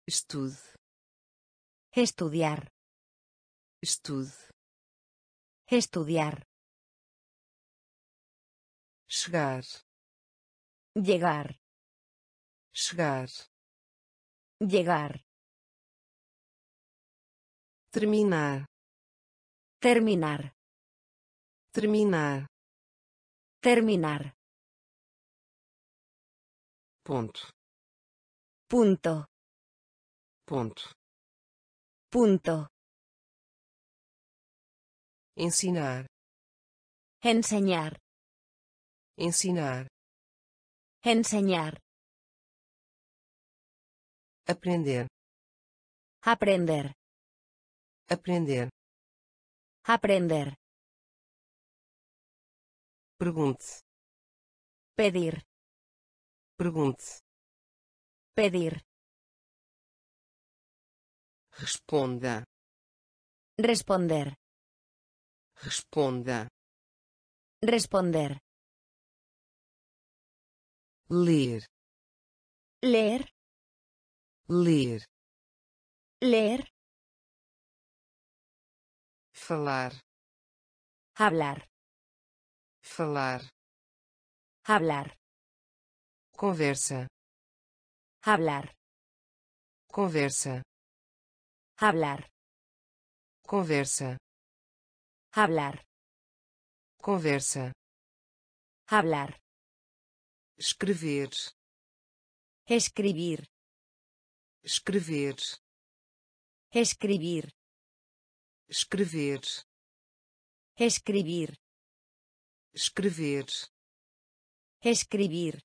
estude, Estudiar. estude, Estudiar. chegar, Llegar. chegar, Llegar. terminar, Terminar. terminar, Terminar. ponto, Punto. ponto, Punto. ensinar, Enseñar. ensinar, Enseñar. aprender, Aprender. aprender, Aprender. Pergunte, Pedir. pergunte, Pedir. responda, Responder. responda, Responder. ler, leer, ler, leer, falar, hablar, falar, hablar, conversa, hablar, conversa, hablar, conversa, hablar, conversa, hablar, escrever, escribir, escrever, escribir, escrever, escribir, escrever, escribir,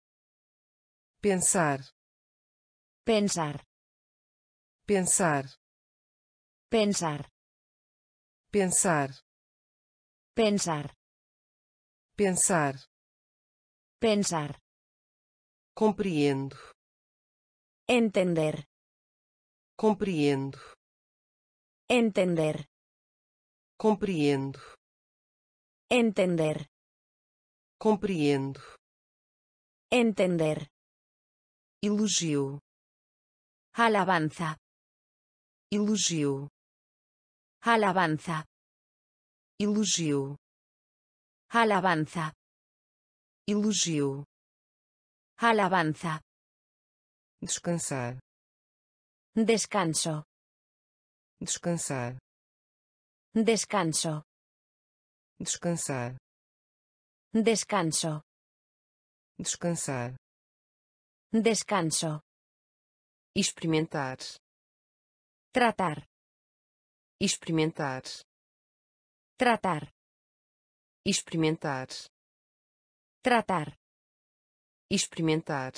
pensar, pensar, pensar, pensar, pensar, pensar, pensar, pensar, compreendo, entender, compreendo, entender, compreendo, entender, compreendo, entender, elogio, alabanza, elogio, alabanza, elogio, alabanza, elogio, alabanza, descansar, descanso, descansar, descanso, descansar, descanso, descansar, descanso, experimentar, tratar, experimentar, tratar, experimentar, tratar, experimentar,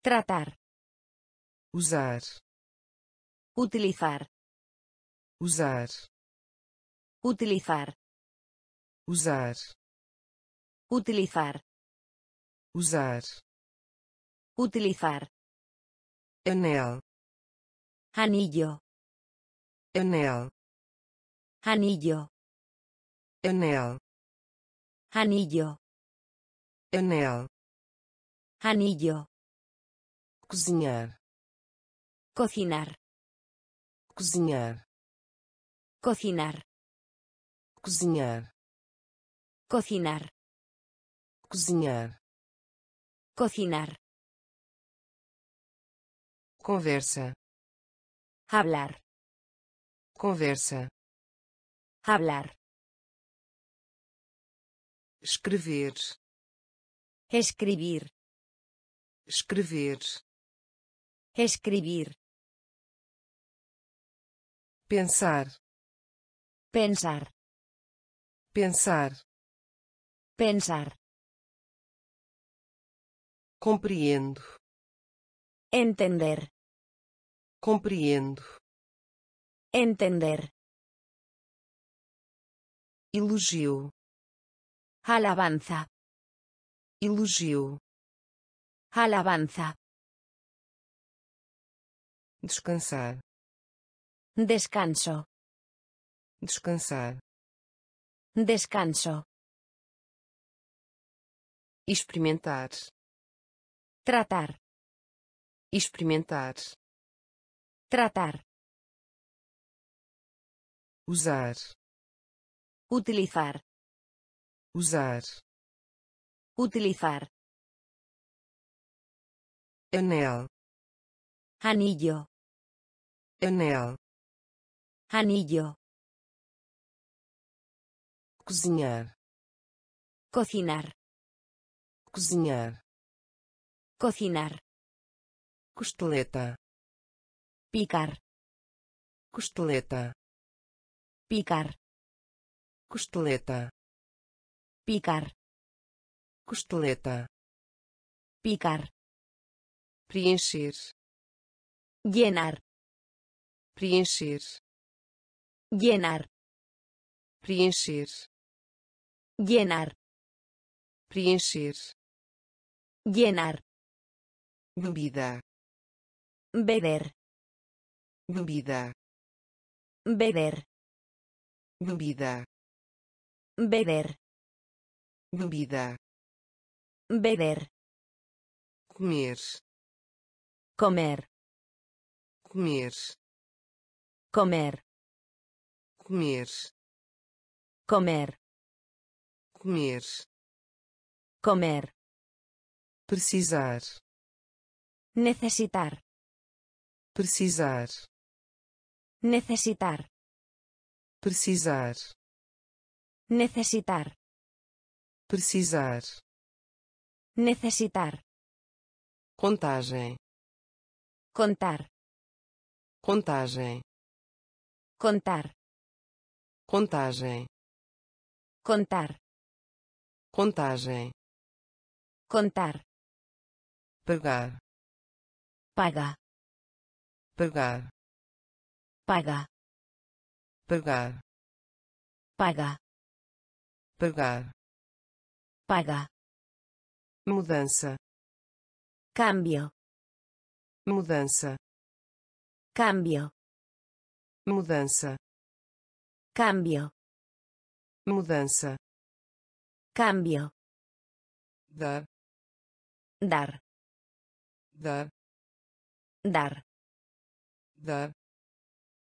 tratar, usar, utilizar, usar, utilizar, usar, utilizar, usar, utilizar, anel, anillo, anel, anillo, anel, anillo, anel, anillo, cozinhar, cocinar, cozinhar, cocinar, cozinhar, cocinar, cozinhar, cocinar, conversa, hablar, conversa, hablar, escrever, escribir, escrever, escribir, pensar, pensar, pensar, pensar, compreendo, entender, compreendo, entender, elogio, alabanza, elogio, alabanza, descansar, descanso, descansar, descanso, experimentar, tratar, experimentar, tratar, usar, utilizar, usar, utilizar, anel, anillo, anel, anillo, cozinhar, cocinar, cozinhar, cocinar, costeleta, picar, costeleta, picar, costeleta, picar, costeleta, picar, preencher, llenar, preencher, llenar, preencher, llenar, preencher, llenar, bebida, beber, bebida, beber, bebida, beber, bebida, beber, comer. Comer, comer. Comer, comer. Comer, comer. Comer, precisar necesitar, precisar. Necesitar, precisar. Necesitar, precisar. Necesitar, contagem. Contar, contagem. Contar, contagem. Contar, contagem. Contar, pagar paga, pagar. paga, pagar. paga, pagar. paga, mudança. Cambio, mudança. Cambio, mudança. Cambio, mudança. Cambio, dar. Dar, dar dar, dar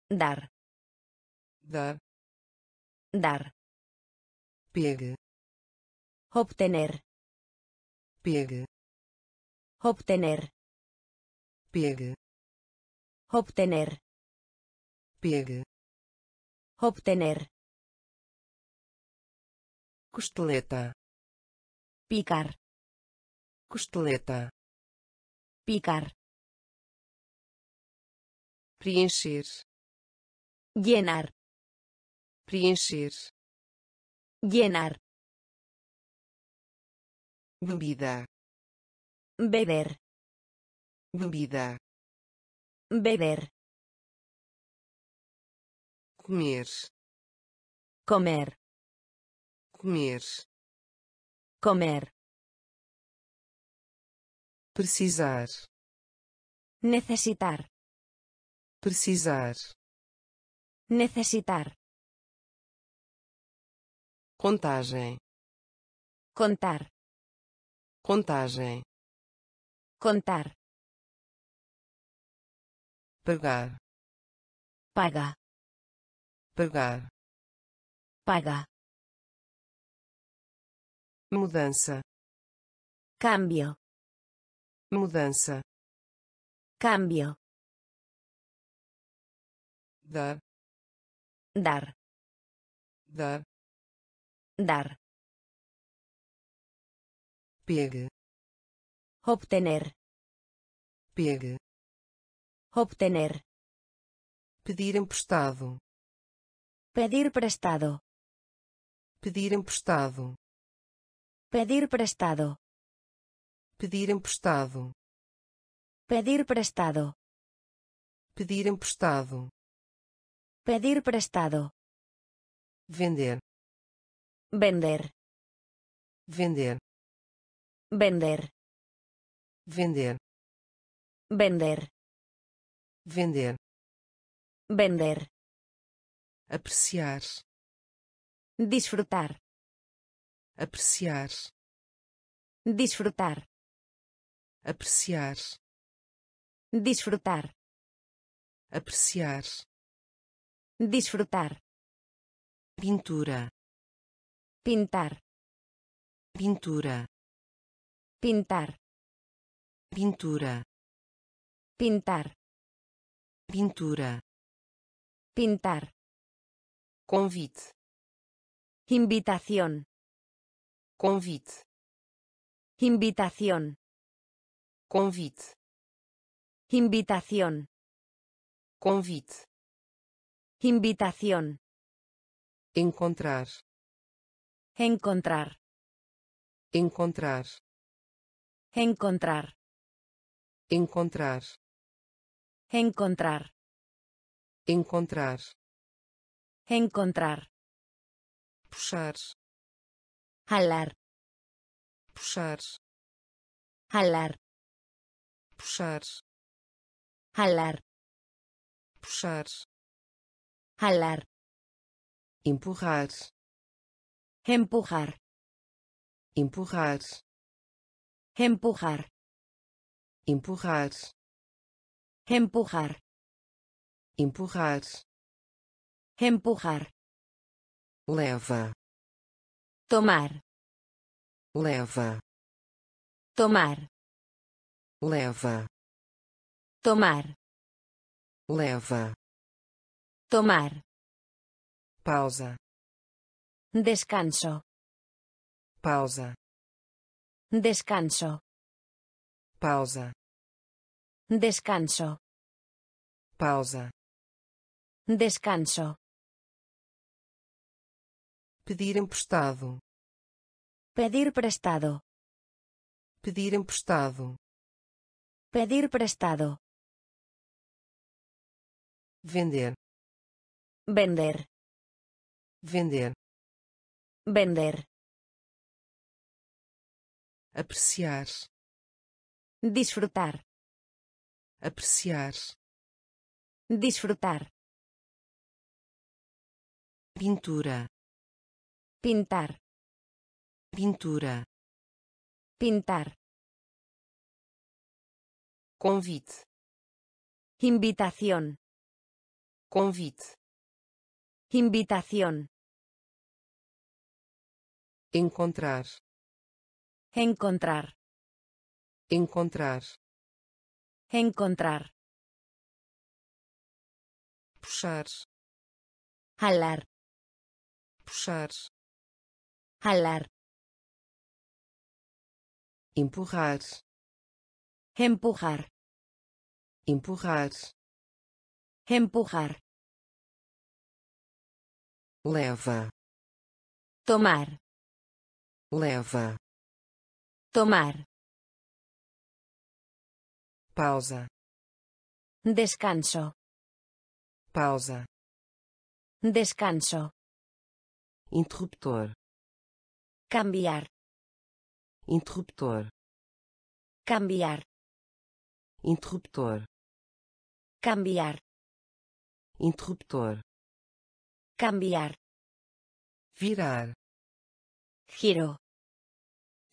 dar, dar dar, pegue obtener, pegue obtener, pegue obtener, pegue obtener, costeleta picar, costeleta picar, preencher llenar, preencher llenar, bebida beber, bebida beber, comer comer, comer comer, precisar necesitar, precisar necesitar, contagem contar, contagem contar, pagar paga, pagar paga, mudança cambio, mudança cambio, dar dar, dar dar, pegue. Obtener, pegue. Obtener, pedir emprestado. Pedir prestado, pedir emprestado. Pedir prestado, pedir emprestado. Pedir prestado, pedir emprestado pedir prestado, vender. Vender, vender. Vender, vender. Vender, vender. Vender, apreciar. Disfrutar, apreciar. Disfrutar, apreciar. Disfrutar, apreciar disfrutar, pintura. Pintar, pintura. Pintar, pintura. Pintar, pintura. Pintar, convite invitación, convite invitación, convite invitación, convite invitación, encontrar. Encontrar, encontrar. Encontrar, encontrar. Encontrar, encontrar. Encontrar, puxar. Jalar, puxar. Jalar, puxar. Jalar, puxar jalar, empurrar. Empujar, empurrar. Empujar, empurrar, empujar, empurrar, empujar, leva, tomar, leva, tomar, leva, tomar, leva, tomar, pausa, descanso, pausa, descanso, pausa, descanso, pausa, descanso, pedir emprestado, pedir prestado, pedir emprestado, pedir prestado, vender, vender, vender, vender, apreciar, disfrutar, apreciar, disfrutar, pintura, pintar, pintura, pintar, convite, invitación, convite, invitación, encontrar, encontrar, encontrar, encontrar, puxar, jalar, puxar, jalar, empurrar, empujar, empurrar, empujar, leva, tomar, leva, tomar, pausa, descanso, pausa, descanso, interruptor, cambiar, interruptor, cambiar, interruptor, cambiar, interruptor, cambiar, virar, giro,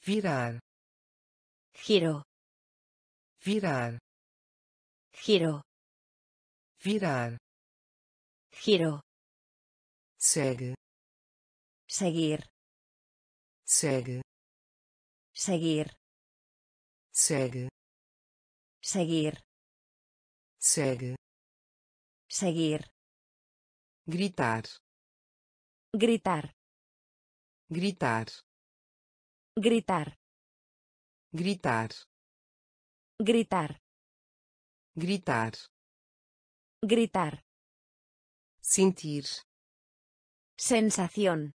virar, giro, virar, giro, virar, giro, segue, seguir, segue, seguir, segue, seguir, segue, seguir, gritar, gritar, gritar, gritar, gritar, gritar, gritar, gritar, sentir, sensación,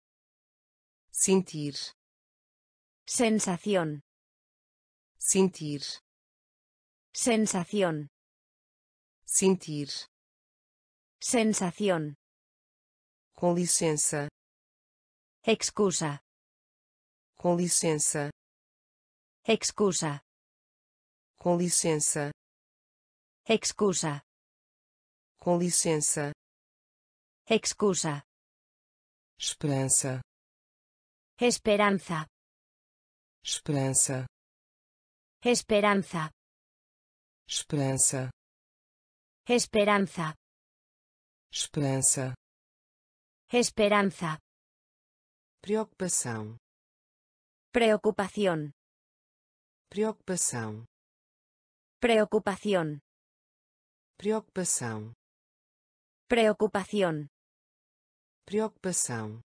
sentir, sensación, sentir, sensación, sentir, sensación, com licença, excusa, com licença, excusa, com licença, excusa, com licença, excusa, esperança, esperanza, esperança, esperanza, esperança, esperanza, esperança, esperanza, preocupação, preocupación, preocupação, preocupación, preocupação, preocupación, preocupação,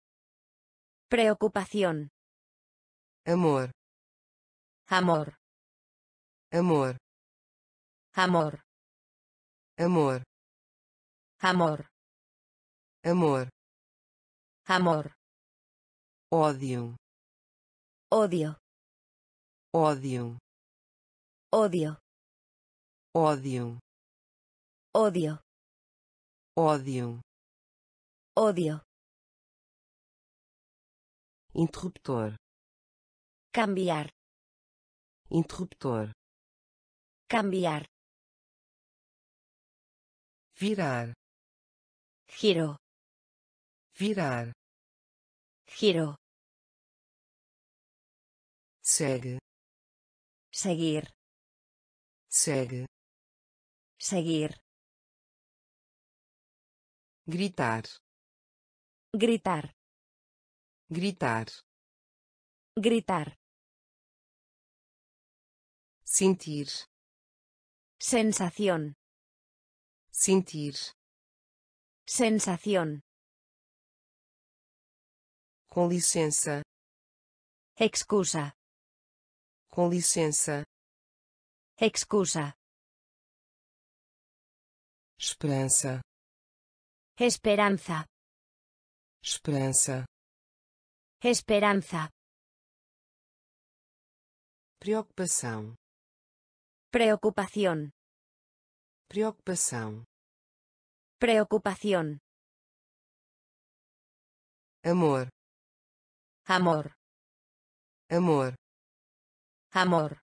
preocupación, amor, amor, amor, amor, amor, amor, amor, amor, ódio, odio, ódio, odio, ódio, odio, ódio, odio, interruptor, cambiar, interruptor, cambiar, virar, giro, virar, giro, segue, seguir, segue, Seguir. gritar, Gritar. gritar, Gritar. sentir, Sensación. sentir, Sensación. Com licença, Excusa. com licença, Excusa. esperança, Esperanza. esperança, Esperanza. preocupação, Preocupación. preocupação, Preocupación. amor, Amor. amor, Amor.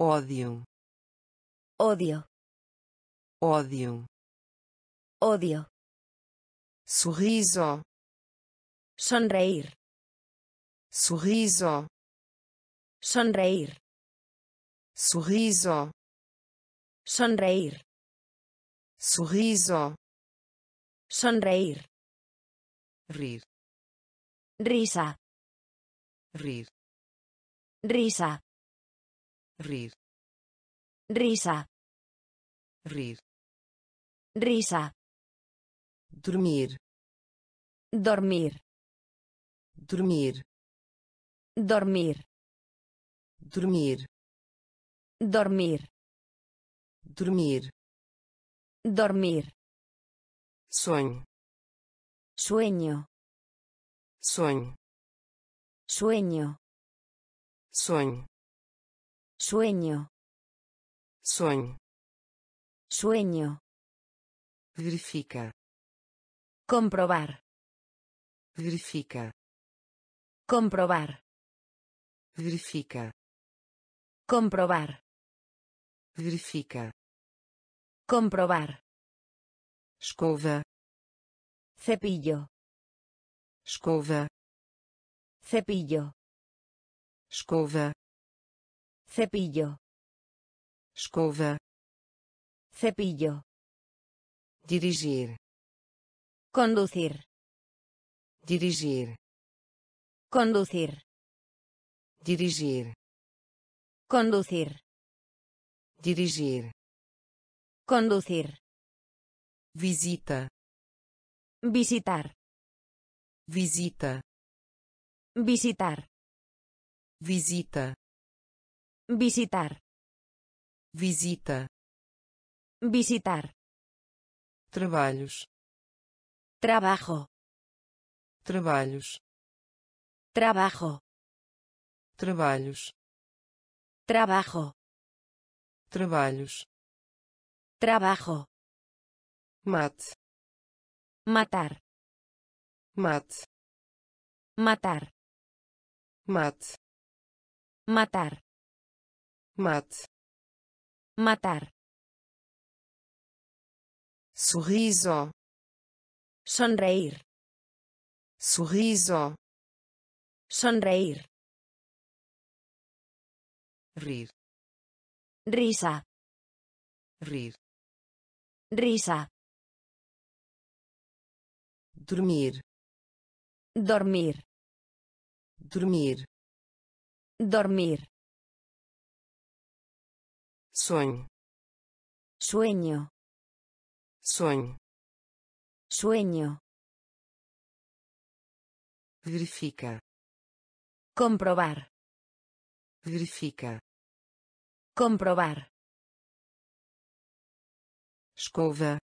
ódio, Odio. ódio, Odio. sorriso, Sonreír. sorriso, Sonreír. sorriso, Sonreír. sorriso, Sonreír. rir, Risa. rir, Risa. rir, Risa. rir, Risa. dormir, Dormir. dormir, Dormir. dormir, Dormir. dormir, Dormir. sonho, Sueño. Sonho, Sueño. sonho, Sueño. sonho, Sueño. verifica, Comprobar. verifica, Comprobar. verifica, Comprobar. verifica, Comprobar. escova, Cepillo. Escova, Cepillo. escova, Cepillo. escova, Cepillo. dirigir, Conducir. dirigir, Conducir. dirigir, Conducir. dirigir, Conducir. visita, Visitar. Visita, Visitar. visita, Visitar. visita, Visitar. trabalhos, Trabajo. trabalhos, Trabajo. trabalhos, Trabajo. trabalhos, Trabajo. mate, Matar. Mate, Matar. mate, Matar. mate, Matar. sorriso, Sonreír. sorriso, Sonreír. rir, Risa. rir, Risa. dormir, Dormir. dormir, Dormir. sonho, Sueño. sonho, Sueño. verifica, Comprobar. verifica, Comprobar. escova,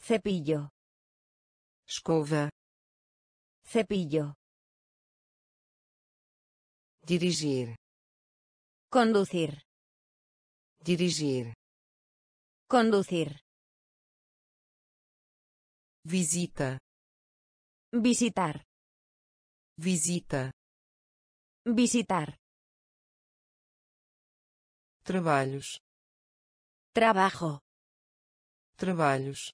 Cepillo. escova, Cepillo. dirigir, Conducir. dirigir, Conducir. visita, Visitar. visita, Visitar. trabalhos, Trabajo. trabalhos,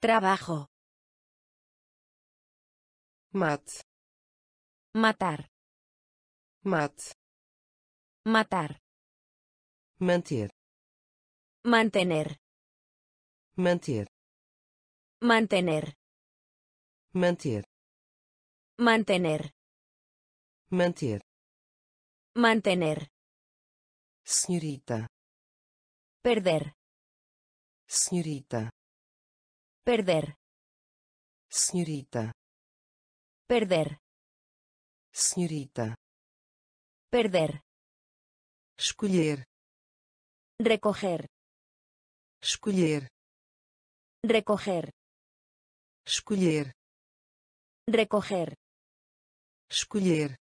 Trabajo. Mate, Matar. mate, Matar. manter, Mantener. manter, Mantener. manter, Mantener. manter, Mantener. senhorita, Perder. senhorita, Perder. senhorita, Perder. senhorita, Perder. escolher, Recoger. escolher, Recoger. escolher, Recoger. escolher,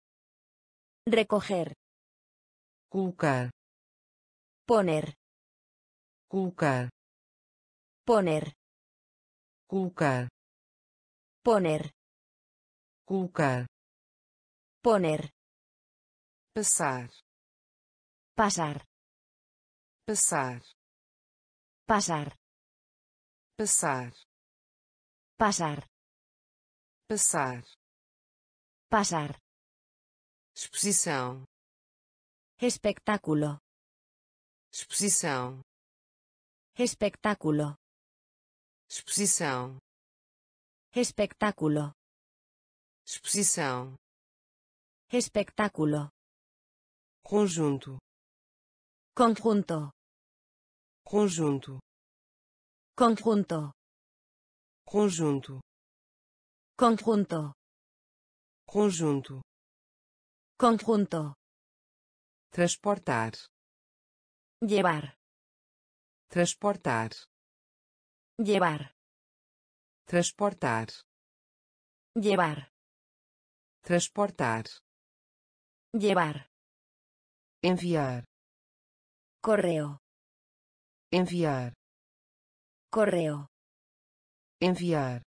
Recoger. colocar, Poner. colocar, Poner. colocar, Poner colocar poner. passar passar. passar passar. passar passar. passar passar. exposição espetáculo exposição espetáculo exposição espetáculo exposição, Espectáculo. conjunto, Conjunto. conjunto, Conjunto. conjunto, Conjunto. conjunto, Conjunto. transportar, Llevar. transportar, Llevar. transportar, Llevar. Transportar, Llevar. enviar, Correo. enviar, Correo. enviar,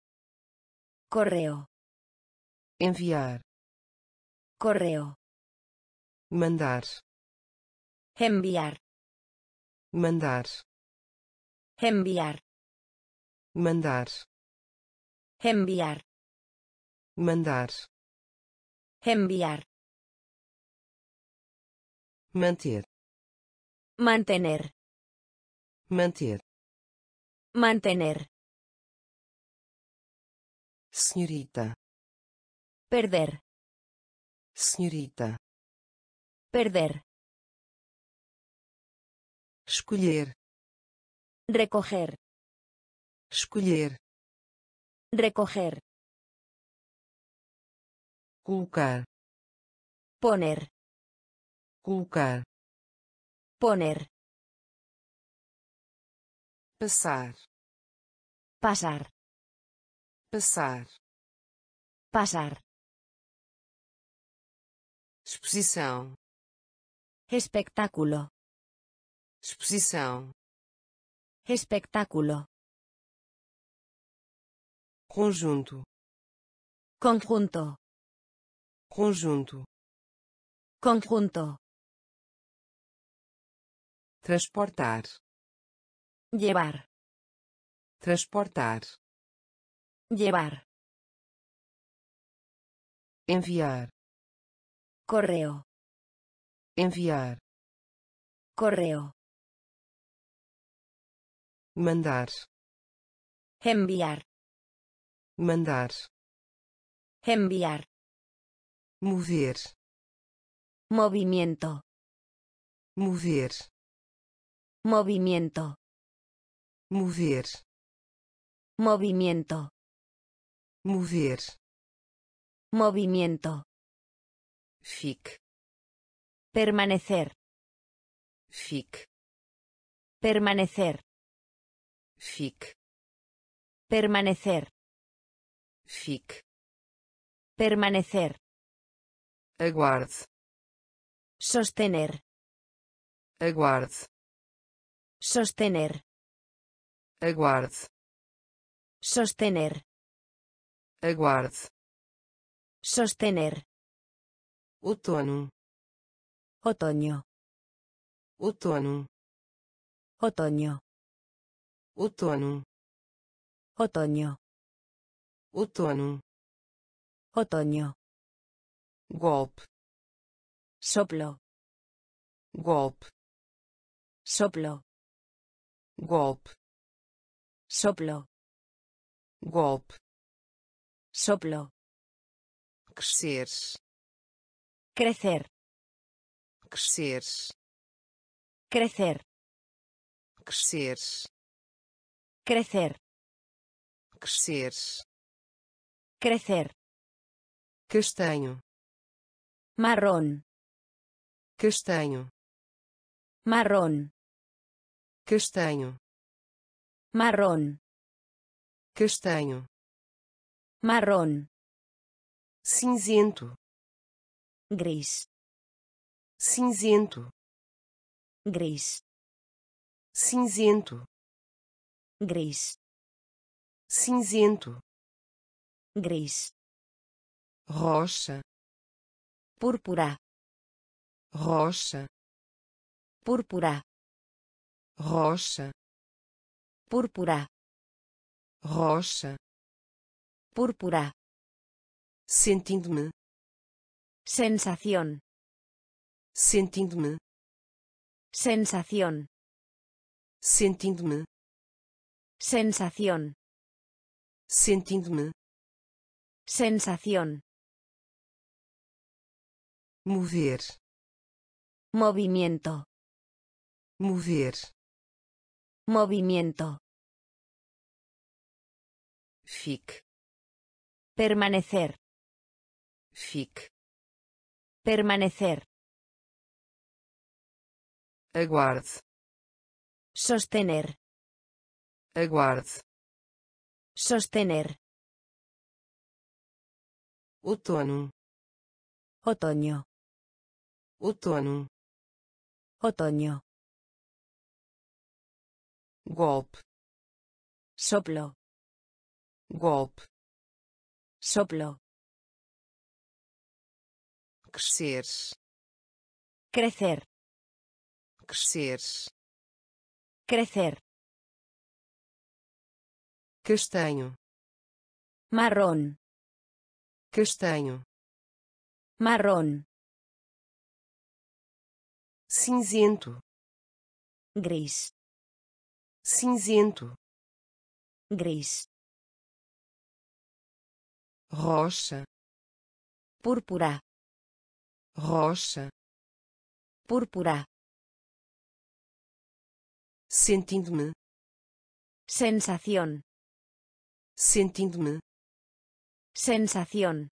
Correo. enviar, Correo. mandar, Enviar. mandar, Enviar. mandar, Enviar. mandar, Enviar. manter, Mantener. manter, Mantener. senhorita, Perder. senhorita, Perder. escolher, Recoger. escolher, Recoger. Colocar, Poner. colocar, Poner. passar, Pasar. passar, Pasar. exposição, Espectáculo. exposição, Espectáculo. conjunto, Conjunto. Conjunto, Conjunto. transportar, Llevar. transportar, Llevar. enviar, Correo. enviar, Correo. mandar, Enviar. mandar, Enviar. Mover, Movimiento. mover, Movimiento. mover, Movimiento. mover, Movimiento. fique, Permanecer. fique, Permanecer. fique, Permanecer. fique, Permanecer. Aguarde, Sostener. aguarde, Sostener. aguarde, Sostener. aguarde, Sostener. outono, Otoño. outono, Otoño. outono, Otoño. outono, Otoño. Golp. Soplo. Golp. Soplo. Golp. Soplo. Golp. Soplo. Crecer. Crecer. Crecer. Crecer. Crecer. Crecer. Crecer. Crecer. Castanho. Marrón. castanho Marrón. castanho Marrón. castanho Marrón. cinzento Gris. cinzento Gris. cinzento Gris. cinzento Gris. rocha Púrpura. rocha Púrpura. rocha Púrpura. rocha Púrpura. sentindo-me Sensación. sentindo-me Sensación. sentindo-me Sensación. sentindo-me Sensación. Mover Movimiento. mover Movimiento. fique Permanecer. fique Permanecer. aguarde Sostener. aguarde Sostener. outono Otoño. Outono Otoño. golpe Soplo. golpe Soplo. crescer Crecer. crescer Crecer. castanho Marrón. castanho Marrón. Cinzento Gris. cinzento Gris. rocha Púrpura. rocha Púrpura. sentindo-me Sensación. sentindo-me Sensación.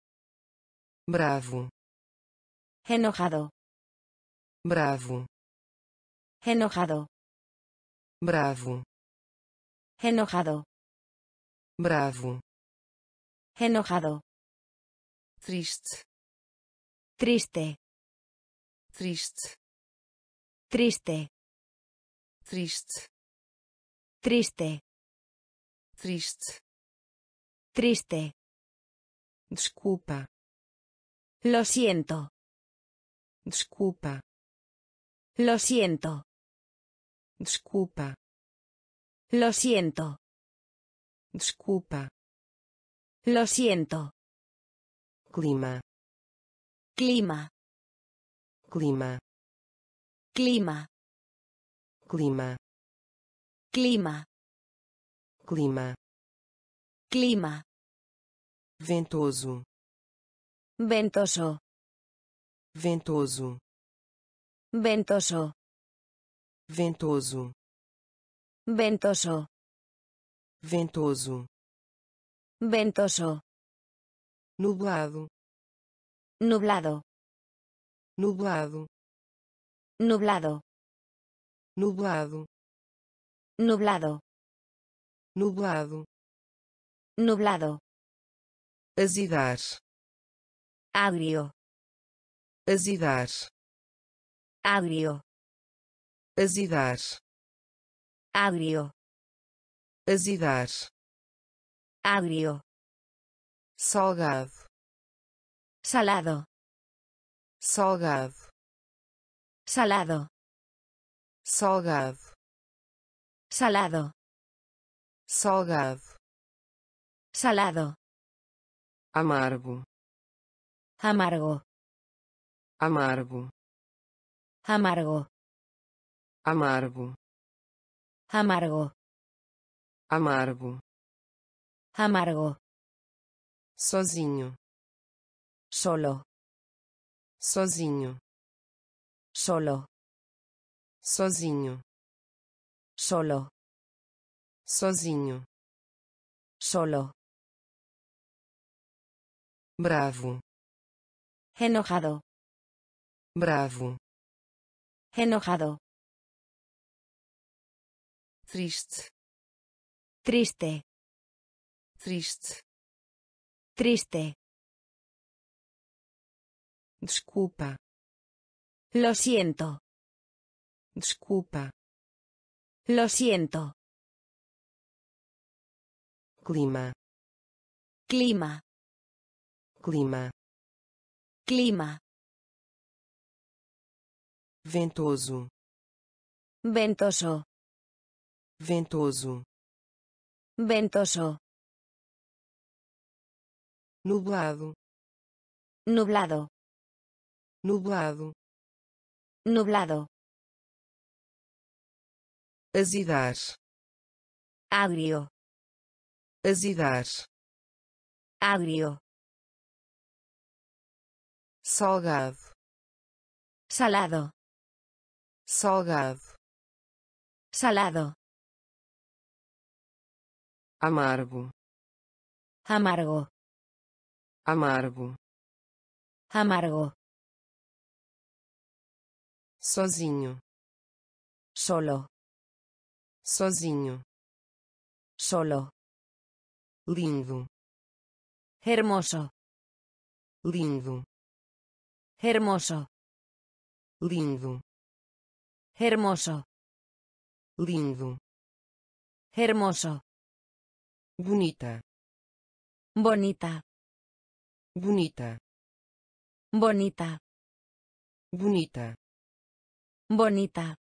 bravo Enojado. Bravo Enojado. bravo Enojado. bravo Enojado. triste Triste. triste Triste. triste Triste. triste Triste. desculpa Lo siento. desculpa Lo siento. desculpa Lo siento. desculpa Lo siento. clima Clima. clima Clima. clima Clima. clima Clima. ventoso Ventoso. ventoso Ventoso. ventoso Ventoso. ventoso Ventoso. nublado Nublado. nublado Nublado. nublado Nublado. nublado Nublado. azidar Agrio. azidar Agrio. azidar Agrio. azidar Agrio. salgado Salado. salgado Salado. salgado Salado. salgado Salado. amargo Amargo. amargo Amargo. amargo, Amargo. amargo, Amargo. sozinho, Solo. sozinho, Solo. sozinho, Solo. sozinho, Solo. bravo, Enojado. bravo, Enojado. triste, Triste. triste, Triste. desculpa, Lo siento. desculpa, Lo siento. clima, Clima. clima, Clima. Ventoso, Ventoso. ventoso, Ventoso. nublado, Nublado. nublado, Nublado. azidar, Agrio. azidar, Agrio. salgado, Salado. Salgado, Salado. amargo, Amargo. amargo, Amargo. sozinho, Solo. sozinho, Solo. lindo, Hermoso. lindo, Hermoso. lindo, Hermoso. lindo, Hermoso. bonita, Bonita. bonita, Bonita. bonita, Bonita.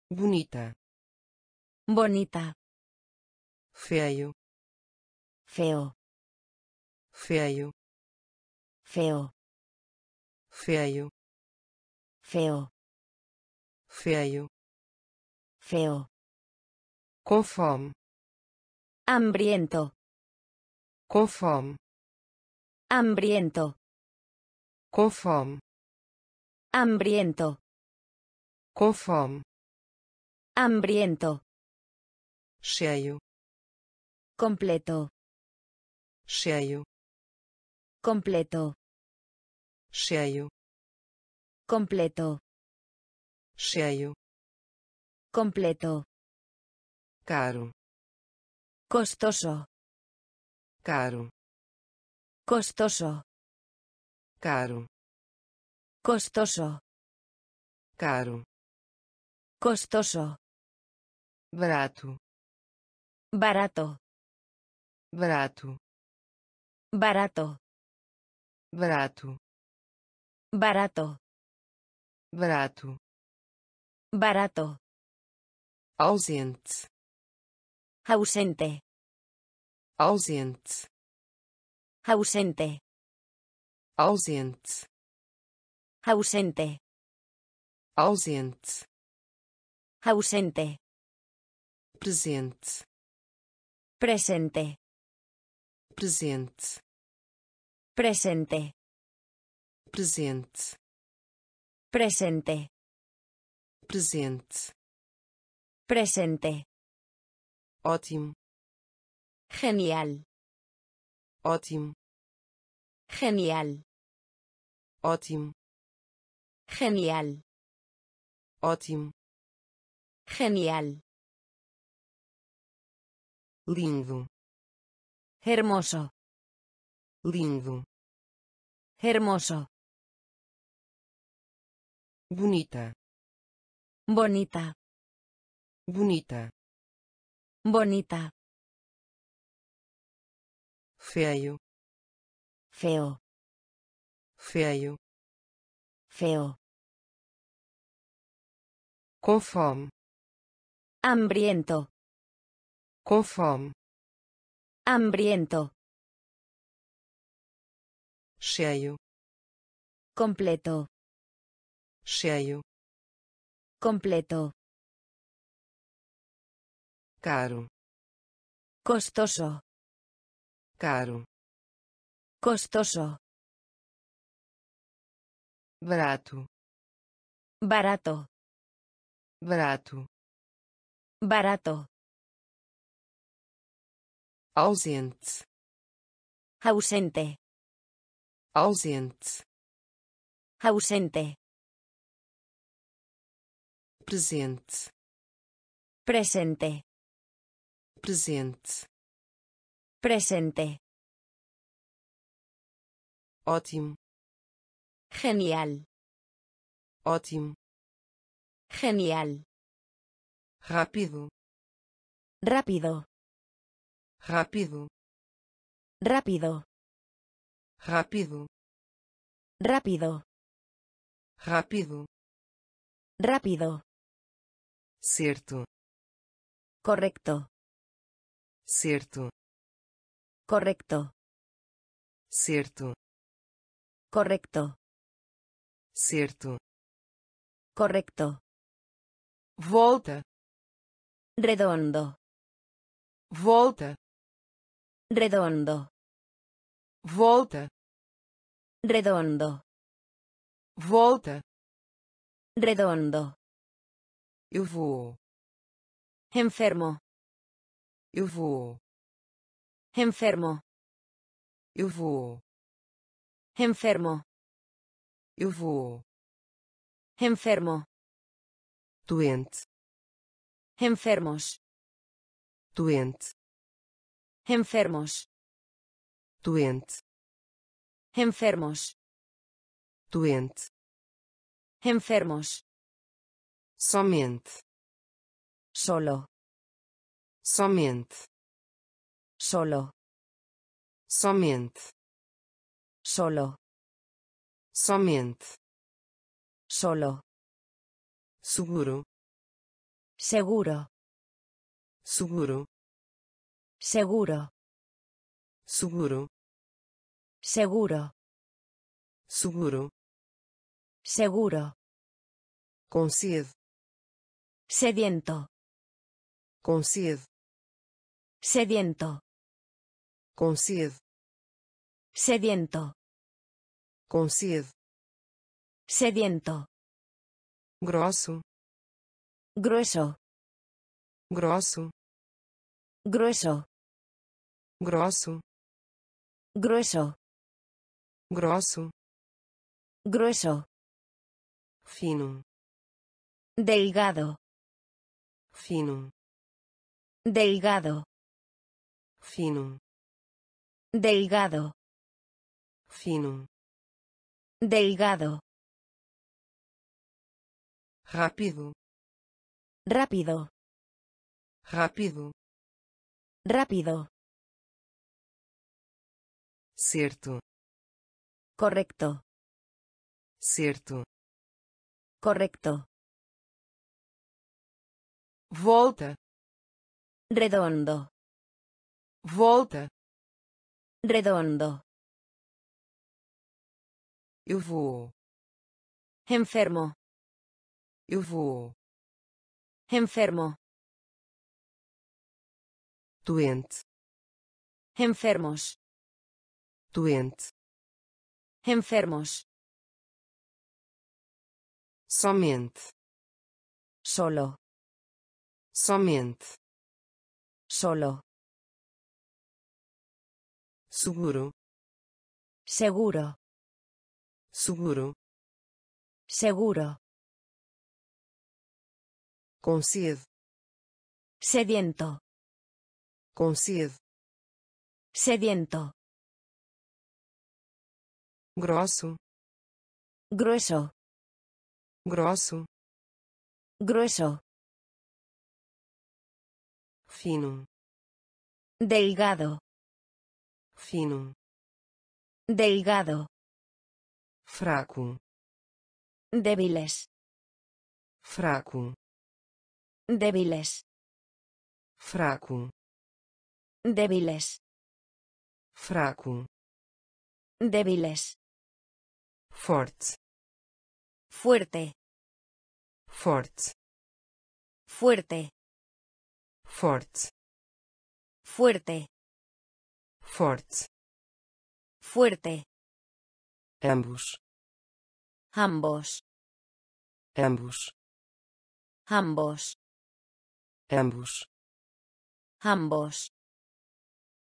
bonita, Bonita. feio, Feo. feio, Feo. feio, Feo. Feio, Feo. com fome, Hambriento. com fome, Hambriento. com fome, Hambriento. com fome, Hambriento. cheio, Completo. cheio, Completo. cheio, Completo. Cheio. Completo. Caro. Costoso. Caro. Costoso. Caro. Costoso. Caro. Costoso. Barato. Barato. Barato. Barato. Barato. Barato. Barato. Barato. ausente, Ausente. ausente, Ausente. ausente, Ausente. ausente, Ausente. presente, Presente. presente, Presente. presente, Presente. Presente, Presente. ótimo, Genial. ótimo, Genial. ótimo, Genial. ótimo, Genial. lindo, Hermoso. lindo, Hermoso. bonita, Bonita. bonita, Bonita. feio, Feo. feio, Feo. com fome, Hambriento. com fome, Hambriento. cheio, Completo. cheio, Completo. caro, Costoso. caro, Costoso. barato, Barato. barato, Barato. ausente, Ausente. ausente, Ausente. Presente, Presente. presente, Presente. ótimo, Genial. ótimo, Genial. rápido, Rápido. rápido, Rápido. rápido, Rápido. rápido, Rápido. Certo, Correcto. certo, Correcto. certo, Correcto. certo, Correcto. volta, Redondo. volta, Redondo. volta, Redondo. volta, Redondo. Eu vou, Enfermo. eu vou, Enfermo. eu vou, Enfermo. eu vou, Enfermo. doente, Enfermos. doente, Enfermos. doente, Enfermos. doente, Enfermos. Somente, Solo. somente, Solo. somente, Solo. somente, Solo. seguro, Seguro. seguro, Seguro. seguro, Seguro. seguro, Seguro. com sede, Sediento. com Sediento. com Sediento. com Sediento. grosso, Grueso. grosso, Grueso. grosso, Grueso. grosso, Grueso. fino, Delgado. Fino, Delgado. fino, Delgado. fino, Delgado. rápido, Rápido. rápido, Rápido. certo, Correcto. certo, Correcto. Volta, Redondo. volta, Redondo. eu vou, Enfermo. eu vou, Enfermo. doente, Enfermos. doente, Enfermos. somente, Solo. Somente, Solo. seguro, Seguro. seguro, Seguro. com Sediento. com sede, Sediento. grosso, Grueso. grosso, Grueso. Fino, Delgado. fino, Delgado. fraco, Débiles. fraco, Débiles. fraco, Débiles. fraco, Débiles. forte, Fuerte. forte, Fuerte. Forte, Fuerte. forte, Fuerte. ambos, Ambos. ambos, Ambos. ambos, Ambos.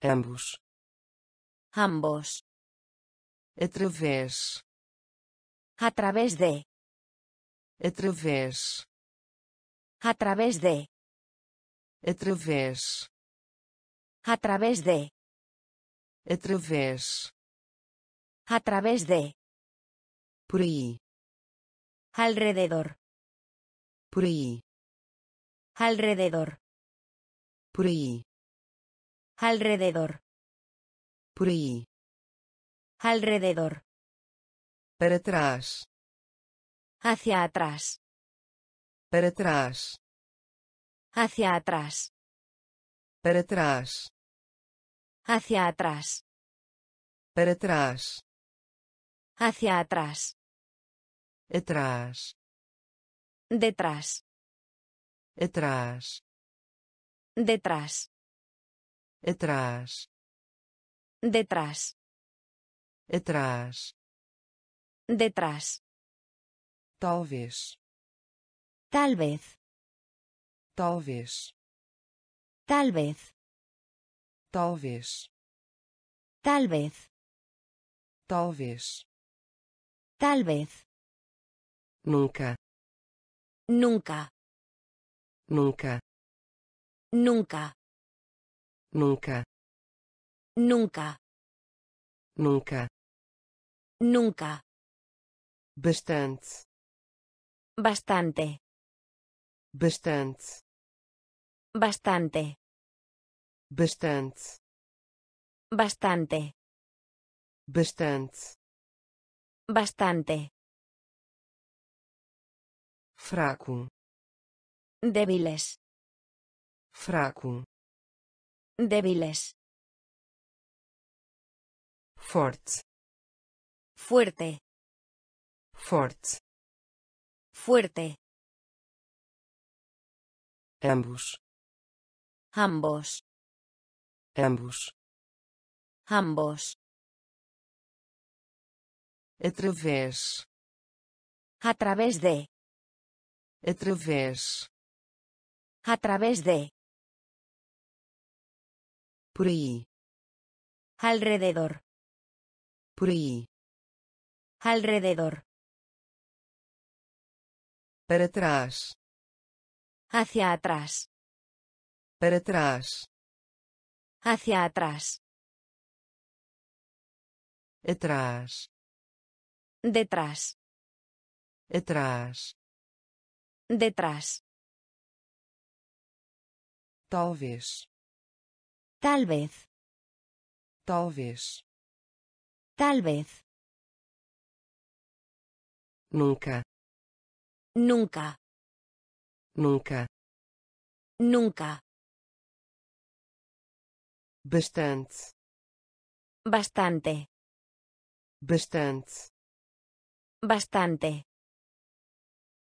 ambos, Ambos. através, A través de. através, A través de. Através, A través de. através, A través de. por aí, Alrededor. por aí, Alrededor. por aí, Alrededor. por Alrededor. para trás, Hacia atrás. para trás, Hacia atrás. para trás, Hacia atrás. para trás, Hacia atrás. atrás, Detrás. atrás, Detrás. atrás, Detrás. atrás, Detrás. talvez, Tal vez. Talvez, Tal vez. talvez, Tal vez. talvez, Tal vez. nunca, Nunca. nunca, Nunca. nunca, Nunca. nunca, Nunca. bastante, Bastante. bastante, Bastante. bastante, Bastante. bastante, Bastante. fraco, Débiles. fraco, Débiles. forte, Fuerte. forte, Fuerte. ambos, Ambos. ambos, Ambos. através, A través de. através, A través de. por aí, Alrededor. por aí, Alrededor. para trás, Hacia atrás. Para trás, Hacia atrás. atrás, Detrás. atrás, Detrás. talvez, Tal vez. talvez, Tal vez. nunca, Nunca. nunca, Nunca. Bastante, Bastante. bastante, Bastante.